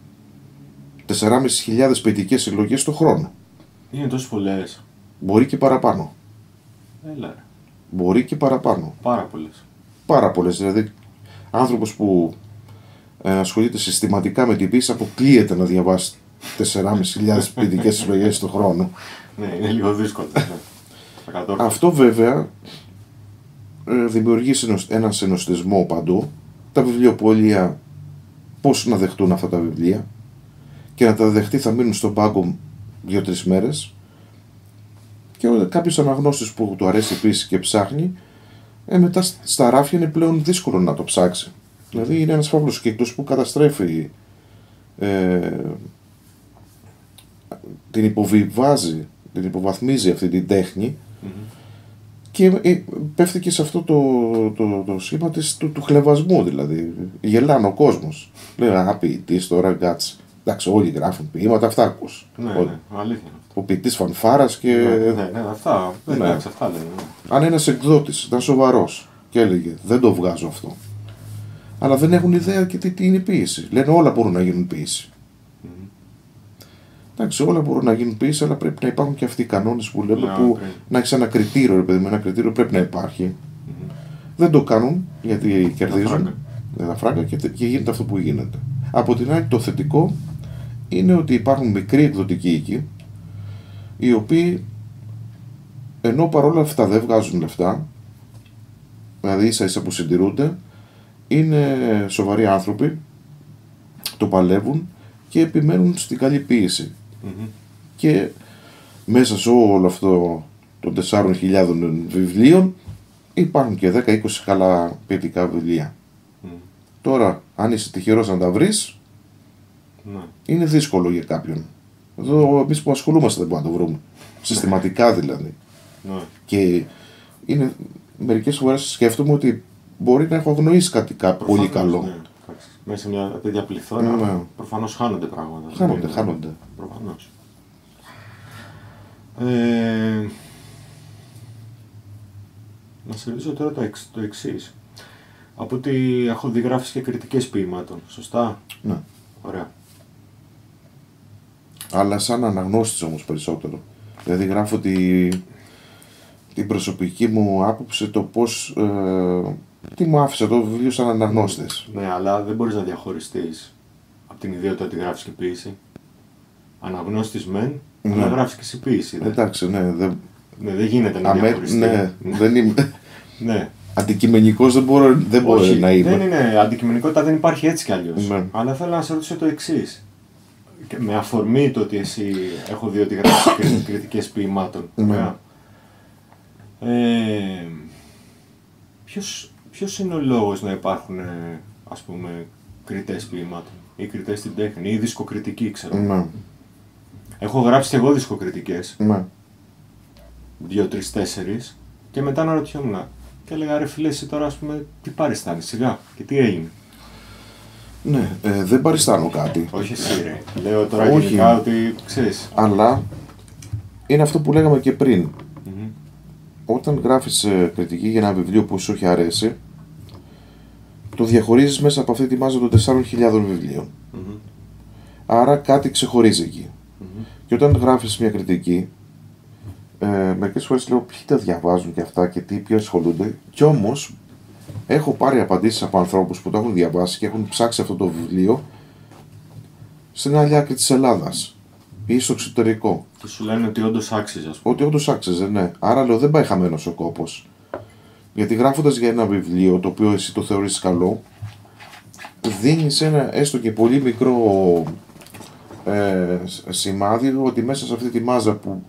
Speaker 3: 4.500 ποιητικές συλλογές το χρόνο.
Speaker 2: Είναι τόσο πολλές.
Speaker 3: Μπορεί και παραπάνω.
Speaker 2: Έλα. ρε.
Speaker 3: Μπορεί και παραπάνω.
Speaker 2: Πάρα πολλές.
Speaker 3: Πάρα πολλές. Δηλαδή, άνθρωπος που ε, ασχολείται συστηματικά με την πίστη αποκλείεται να διαβάσει 4.500 ποιητικές συλλογές το χρόνο.
Speaker 2: Ναι, είναι λίγο δύσκολο. ναι. Θα κατόρθω.
Speaker 3: Αυτό βέβαια ε, δημιουργεί συνοσ- έναν συνοστισμό παντού. Τα βιβλιοπολία πώς να δεχτούν αυτά τα βιβλία; Και να τα δεχτεί θα μείνουν στον πάγκο δύο-τρεις μέρες και κάποιος αναγνώστης που του αρέσει επίσης και ψάχνει ε, μετά σ- στα ράφια είναι πλέον δύσκολο να το ψάξει. Δηλαδή είναι ένας φαύλος κύκλος που καταστρέφει ε, την υποβιβάζει, την υποβαθμίζει αυτή την τέχνη και ε, πέφτει και σε αυτό το, το, το σχήμα της, του, του χλεβασμού δηλαδή. Γελάνε ο κόσμος. Λέει α, ποιητής τώρα, γκάτς. Εντάξει, όλοι γράφουν ποίηματα, αυτά ακούς.
Speaker 2: Ναι,
Speaker 3: Ο,
Speaker 2: ναι, αλήθεια είναι αυτό.
Speaker 3: ο ποιητής φανφάρας και...
Speaker 2: Ναι, ναι, ναι, αυτά.
Speaker 3: ναι.
Speaker 2: Εντάξει, αυτά λένε. ναι.
Speaker 3: Αν ένας εκδότης ήταν σοβαρός και έλεγε δεν το βγάζω αυτό. Αλλά δεν έχουν ιδέα και τι, τι είναι ποίηση. Λένε όλα μπορούν να γίνουν ποίηση. Εντάξει, όλα μπορούν να γίνουν ποίηση, αλλά πρέπει να υπάρχουν και αυτοί οι κανόνες που λέμε
Speaker 2: Ναι,
Speaker 3: που
Speaker 2: πρέπει.
Speaker 3: να έχεις ένα κριτήριο, ρε παιδί μου, ένα κριτήριο πρέπει να υπάρχει. Δεν το κάνουν γιατί κερδίζουν.
Speaker 2: φράγκα.
Speaker 3: Δεν τα φράγκα και, και γίνεται αυτό που γίνεται. Από την άλλη, το θετικό είναι ότι υπάρχουν μικροί εκδοτικοί οίκοι οι οποίοι ενώ παρόλα αυτά δεν βγάζουν λεφτά, δηλαδή ίσα ίσα που συντηρούνται, είναι σοβαροί άνθρωποι, το παλεύουν και επιμένουν στην καλή ποίηση.
Speaker 2: Μμμ.
Speaker 3: Και μέσα σε όλο αυτό των 4.000 βιβλίων υπάρχουν και 10-20 καλά ποιητικά βιβλία.
Speaker 2: Μμ.
Speaker 3: Τώρα, αν είσαι τυχερός να τα βρεις,
Speaker 2: Ναι.
Speaker 3: είναι δύσκολο για κάποιον. Εδώ εμείς που ασχολούμαστε δεν μπορούμε να το βρούμε. Συστηματικά δηλαδή.
Speaker 2: Ναι.
Speaker 3: Και είναι μερικές φορές σκέφτομαι ότι μπορεί να έχω αγνοήσει κάτι κα- πολύ
Speaker 2: Προφανώς,
Speaker 3: καλό.
Speaker 2: ναι. Εντάξει. Μέσα σε μια τέτοια πληθώρα
Speaker 3: Ναι.
Speaker 2: προφανώς χάνονται πράγματα.
Speaker 3: Χάνονται,
Speaker 2: Ναι,
Speaker 3: χάνονται.
Speaker 2: Προφανώς. Ε, να σε ρωτήσω τώρα το, εξ, το εξής. Από ότι έχω δει γράφεις και κριτικές ποίηματων, σωστά;
Speaker 3: Ναι.
Speaker 2: Ωραία.
Speaker 3: Αλλά σαν αναγνώστης όμως περισσότερο. Δηλαδή γράφω τη, την προσωπική μου άποψη το πώς ε, τι μου άφησε το βιβλίο σαν αναγνώστης.
Speaker 2: Ναι, αλλά δεν μπορείς να διαχωριστείς από την ιδιότητα ότι γράφεις και ποίηση. Αναγνώστης μεν,
Speaker 3: Ναι.
Speaker 2: αλλά γράφεις και εσύ ποίηση. δε.
Speaker 3: Εντάξει, ναι, δεν,
Speaker 2: Ναι, δεν γίνεται να
Speaker 3: αμέ,
Speaker 2: διαχωριστεί.
Speaker 3: ναι, δεν είμαι,
Speaker 2: ναι.
Speaker 3: αντικειμενικός δεν μπορώ, δεν μπορώ
Speaker 2: Όχι,
Speaker 3: να είμαι.
Speaker 2: δεν είναι. Αντικειμενικότητα δεν υπάρχει έτσι κι αλλιώς.
Speaker 3: Ναι.
Speaker 2: Αλλά θέλω να σε ρωτήσω το εξής. Με αφορμή το ότι εσύ έχω δει ότι γράφεις κριτικές ποιημάτων.
Speaker 3: Ναι.
Speaker 2: ωραία. Ε, ποιος, ποιος είναι ο λόγος να υπάρχουν ε, ας πούμε κριτές ποιημάτων ή κριτές στην τέχνη ή δισκοκριτικοί ξέρω.
Speaker 3: Ναι,
Speaker 2: Έχω γράψει και εγώ δισκοκριτικές,
Speaker 3: ναι.
Speaker 2: δύο, τρεις, τέσσερις και μετά αναρωτιόμουν και έλεγα ρε φίλε εσύ τώρα ας πούμε τι παριστάνεις σιγά και τι έγινε.
Speaker 3: Ναι, ε, δεν παριστάνω κάτι.
Speaker 2: Όχι εσύ ρε. Λέω τώρα
Speaker 3: Όχι.
Speaker 2: γενικά ότι ξέρεις.
Speaker 3: Αλλά είναι αυτό που λέγαμε και πριν.
Speaker 2: Μμμ.
Speaker 3: Όταν γράφεις ε, κριτική για ένα βιβλίο που σου έχει αρέσει, το διαχωρίζεις μέσα από αυτή τη μάζα των 4.000 βιβλίων.
Speaker 2: Μμμ.
Speaker 3: Άρα κάτι ξεχωρίζει εκεί.
Speaker 2: Μμμ.
Speaker 3: Και όταν γράφεις μια κριτική, ε, μερικές φορές λέω ποιοι τα διαβάζουν και αυτά και τι, ποιοι ασχολούνται. Κι όμως Έχω πάρει απαντήσεις από ανθρώπους που το έχουν διαβάσει και έχουν ψάξει αυτό το βιβλίο στην άλλη άκρη της Ελλάδας ή στο εξωτερικό.
Speaker 2: Και σου λένε ότι όντως άξιζε, ας πούμε.
Speaker 3: Ότι όντως άξιζε, ναι. Άρα λέω δεν πάει χαμένος ο κόπος. Γιατί γράφοντας για ένα βιβλίο το οποίο εσύ το θεωρείς καλό, δίνεις ένα έστω και πολύ μικρό ε, σημάδι ότι μέσα σε αυτή τη μάζα που.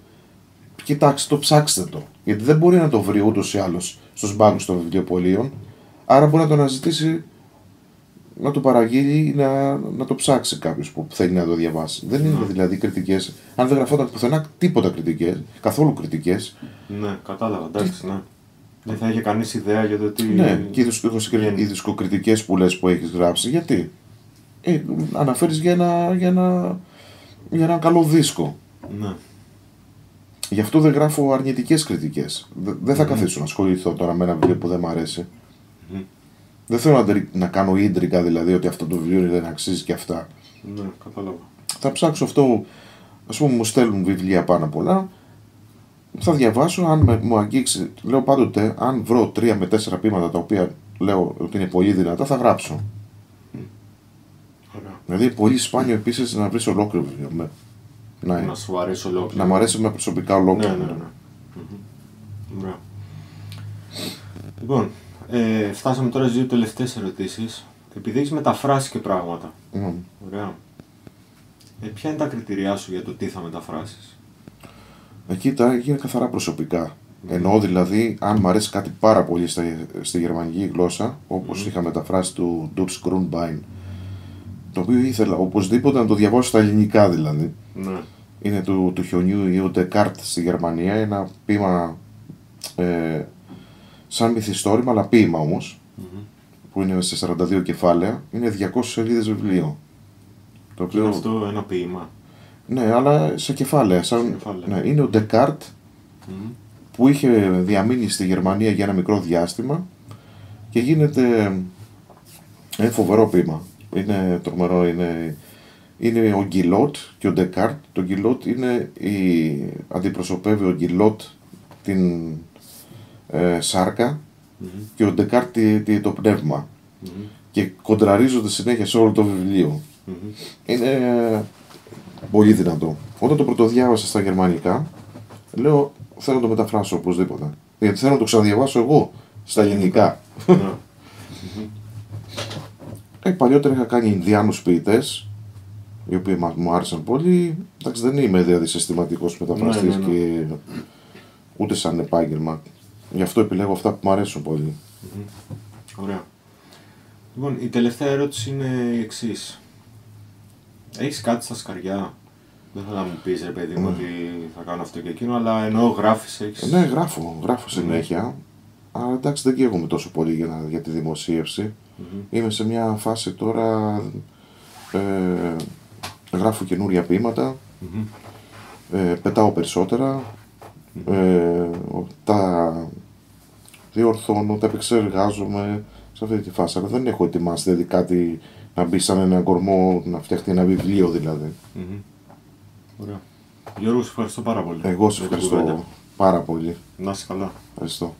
Speaker 3: Κοιτάξτε το, ψάξτε το. Γιατί δεν μπορεί να το βρει ούτως ή άλλως στους μπάγκου των βιβλιοπολίων. Άρα μπορεί να το αναζητήσει να το παραγγείλει ή να, να το ψάξει κάποιος που θέλει να το διαβάσει. Δεν είναι δηλαδή κριτικές. Αν δεν γραφόταν πουθενά τίποτα κριτικές, καθόλου κριτικές.
Speaker 2: Ναι, κατάλαβα, εντάξει, ναι. Δεν θα είχε κανείς ιδέα για το τι.
Speaker 3: Ναι, και οι δισκο- οι δισκοκριτικές που λες που έχεις γράψει, γιατί; Ε, αναφέρεις για ένα, για, ένα, για ένα καλό δίσκο.
Speaker 2: Ναι.
Speaker 3: Γι' αυτό δεν γράφω αρνητικές κριτικές. Δεν θα καθίσω να ασχοληθώ τώρα με ένα βιβλίο που δεν μου αρέσει.
Speaker 2: Μμμ.
Speaker 3: Δεν θέλω να, τρι- να κάνω ίντρικα δηλαδή ότι αυτό το βιβλίο δεν αξίζει και αυτά.
Speaker 2: Ναι, κατάλαβα.
Speaker 3: Θα ψάξω αυτό. Α πούμε, μου στέλνουν βιβλία πάνω πολλά. Θα διαβάσω. Αν με- μου αγγίξει, λέω πάντοτε, αν βρω τρία με τέσσερα ποίηματα τα οποία λέω ότι είναι πολύ δυνατά, θα γράψω.
Speaker 2: Ωραία.
Speaker 3: Δηλαδή, είναι πολύ σπάνιο επίσης να βρεις ολόκληρο βιβλίο. Με, να,
Speaker 2: Να σου αρέσει ολόκληρο.
Speaker 3: να μου αρέσει με προσωπικά
Speaker 2: Ναι,
Speaker 3: ολόκληρο.
Speaker 2: ναι, ναι. Μμμ. Ωραία. Λοιπόν, ε, φτάσαμε τώρα στις δύο τελευταίες ερωτήσεις. Επειδή έχεις μεταφράσει και πράγματα.
Speaker 3: Μμ.
Speaker 2: Ωραία. Ε, ποια είναι τα κριτηριά σου για το τι θα μεταφράσεις;
Speaker 3: Εκεί τα είναι καθαρά προσωπικά. Εννοώ δηλαδή, αν μου αρέσει κάτι πάρα πολύ στα, στη γερμανική γλώσσα, όπως είχα μεταφράσει του Dutch Grundbein, το οποίο ήθελα οπωσδήποτε να το διαβάσω στα ελληνικά δηλαδή.
Speaker 2: Ναι.
Speaker 3: Είναι του, του χιονιού ή ο Descartes στη Γερμανία, ένα ποίημα ε, σαν μυθιστόρημα, αλλά ποίημα όμως, που είναι σε 42 κεφάλαια, είναι 200 σελίδες βιβλίο. Το
Speaker 2: Και είναι
Speaker 3: οποίο,
Speaker 2: αυτό ένα ποίημα.
Speaker 3: ναι, αλλά σε κεφάλαια. Σαν,
Speaker 2: Σε κεφάλαια.
Speaker 3: Ναι, είναι ο Descartes
Speaker 2: Μμμ.
Speaker 3: που είχε διαμείνει στη Γερμανία για ένα μικρό διάστημα και γίνεται ένα φοβερό ποίημα. Είναι τρομερό, είναι, είναι ο Γκυλότ και ο Ντεκάρτ. Το Γκυλότ είναι η, αντιπροσωπεύει ο Γκυλότ την ε, σάρκα και ο Ντεκάρτ τη- τη- το πνεύμα
Speaker 2: Μμμ.
Speaker 3: και κοντραρίζονται συνέχεια σε όλο το βιβλίο.
Speaker 2: Μμμ.
Speaker 3: Είναι πολύ δυνατό. Όταν το πρωτοδιάβασα στα γερμανικά, λέω θέλω να το μεταφράσω οπωσδήποτε. Γιατί θέλω να το ξαναδιαβάσω εγώ στα ελληνικά.
Speaker 2: Ναι.
Speaker 3: Ε, παλιότερα είχα κάνει Ινδιάνους ποιητές, οι οποίοι μα- μου άρεσαν πολύ. Εντάξει, δεν είμαι δηλαδή συστηματικό μεταφραστής
Speaker 2: Ναι, ναι, ναι.
Speaker 3: και ούτε σαν επάγγελμα. Γι' αυτό επιλέγω αυτά που μου αρέσουν πολύ.
Speaker 2: Ωραία. Λοιπόν, η τελευταία ερώτηση είναι η εξής. Έχεις κάτι στα σκαριά; Δεν θέλω να μου πεις ρε παιδί μου ότι θα κάνω αυτό και εκείνο, αλλά ενώ γράφεις, έχει.
Speaker 3: Ε, Ναι, γράφω, γράφω συνέχεια. Αλλά εντάξει, δεν καίγομαι τόσο πολύ για, να- για τη δημοσίευση. Είμαι σε μια φάση τώρα. Ε, γράφω καινούρια ποίηματα. Ε, πετάω περισσότερα. Ε, τα διορθώνω, τα επεξεργάζομαι σε αυτή τη φάση. Αλλά δεν έχω ετοιμάσει δηλαδή κάτι να μπει σαν ένα κορμό να φτιαχτεί ένα βιβλίο δηλαδή.
Speaker 2: Ωραία. Γιώργος, σε ευχαριστώ πάρα πολύ.
Speaker 3: Εγώ σε
Speaker 2: για την
Speaker 3: ευχαριστώ
Speaker 2: κουβέντα.
Speaker 3: πάρα πολύ.
Speaker 2: Να είσαι καλά.
Speaker 3: Ευχαριστώ.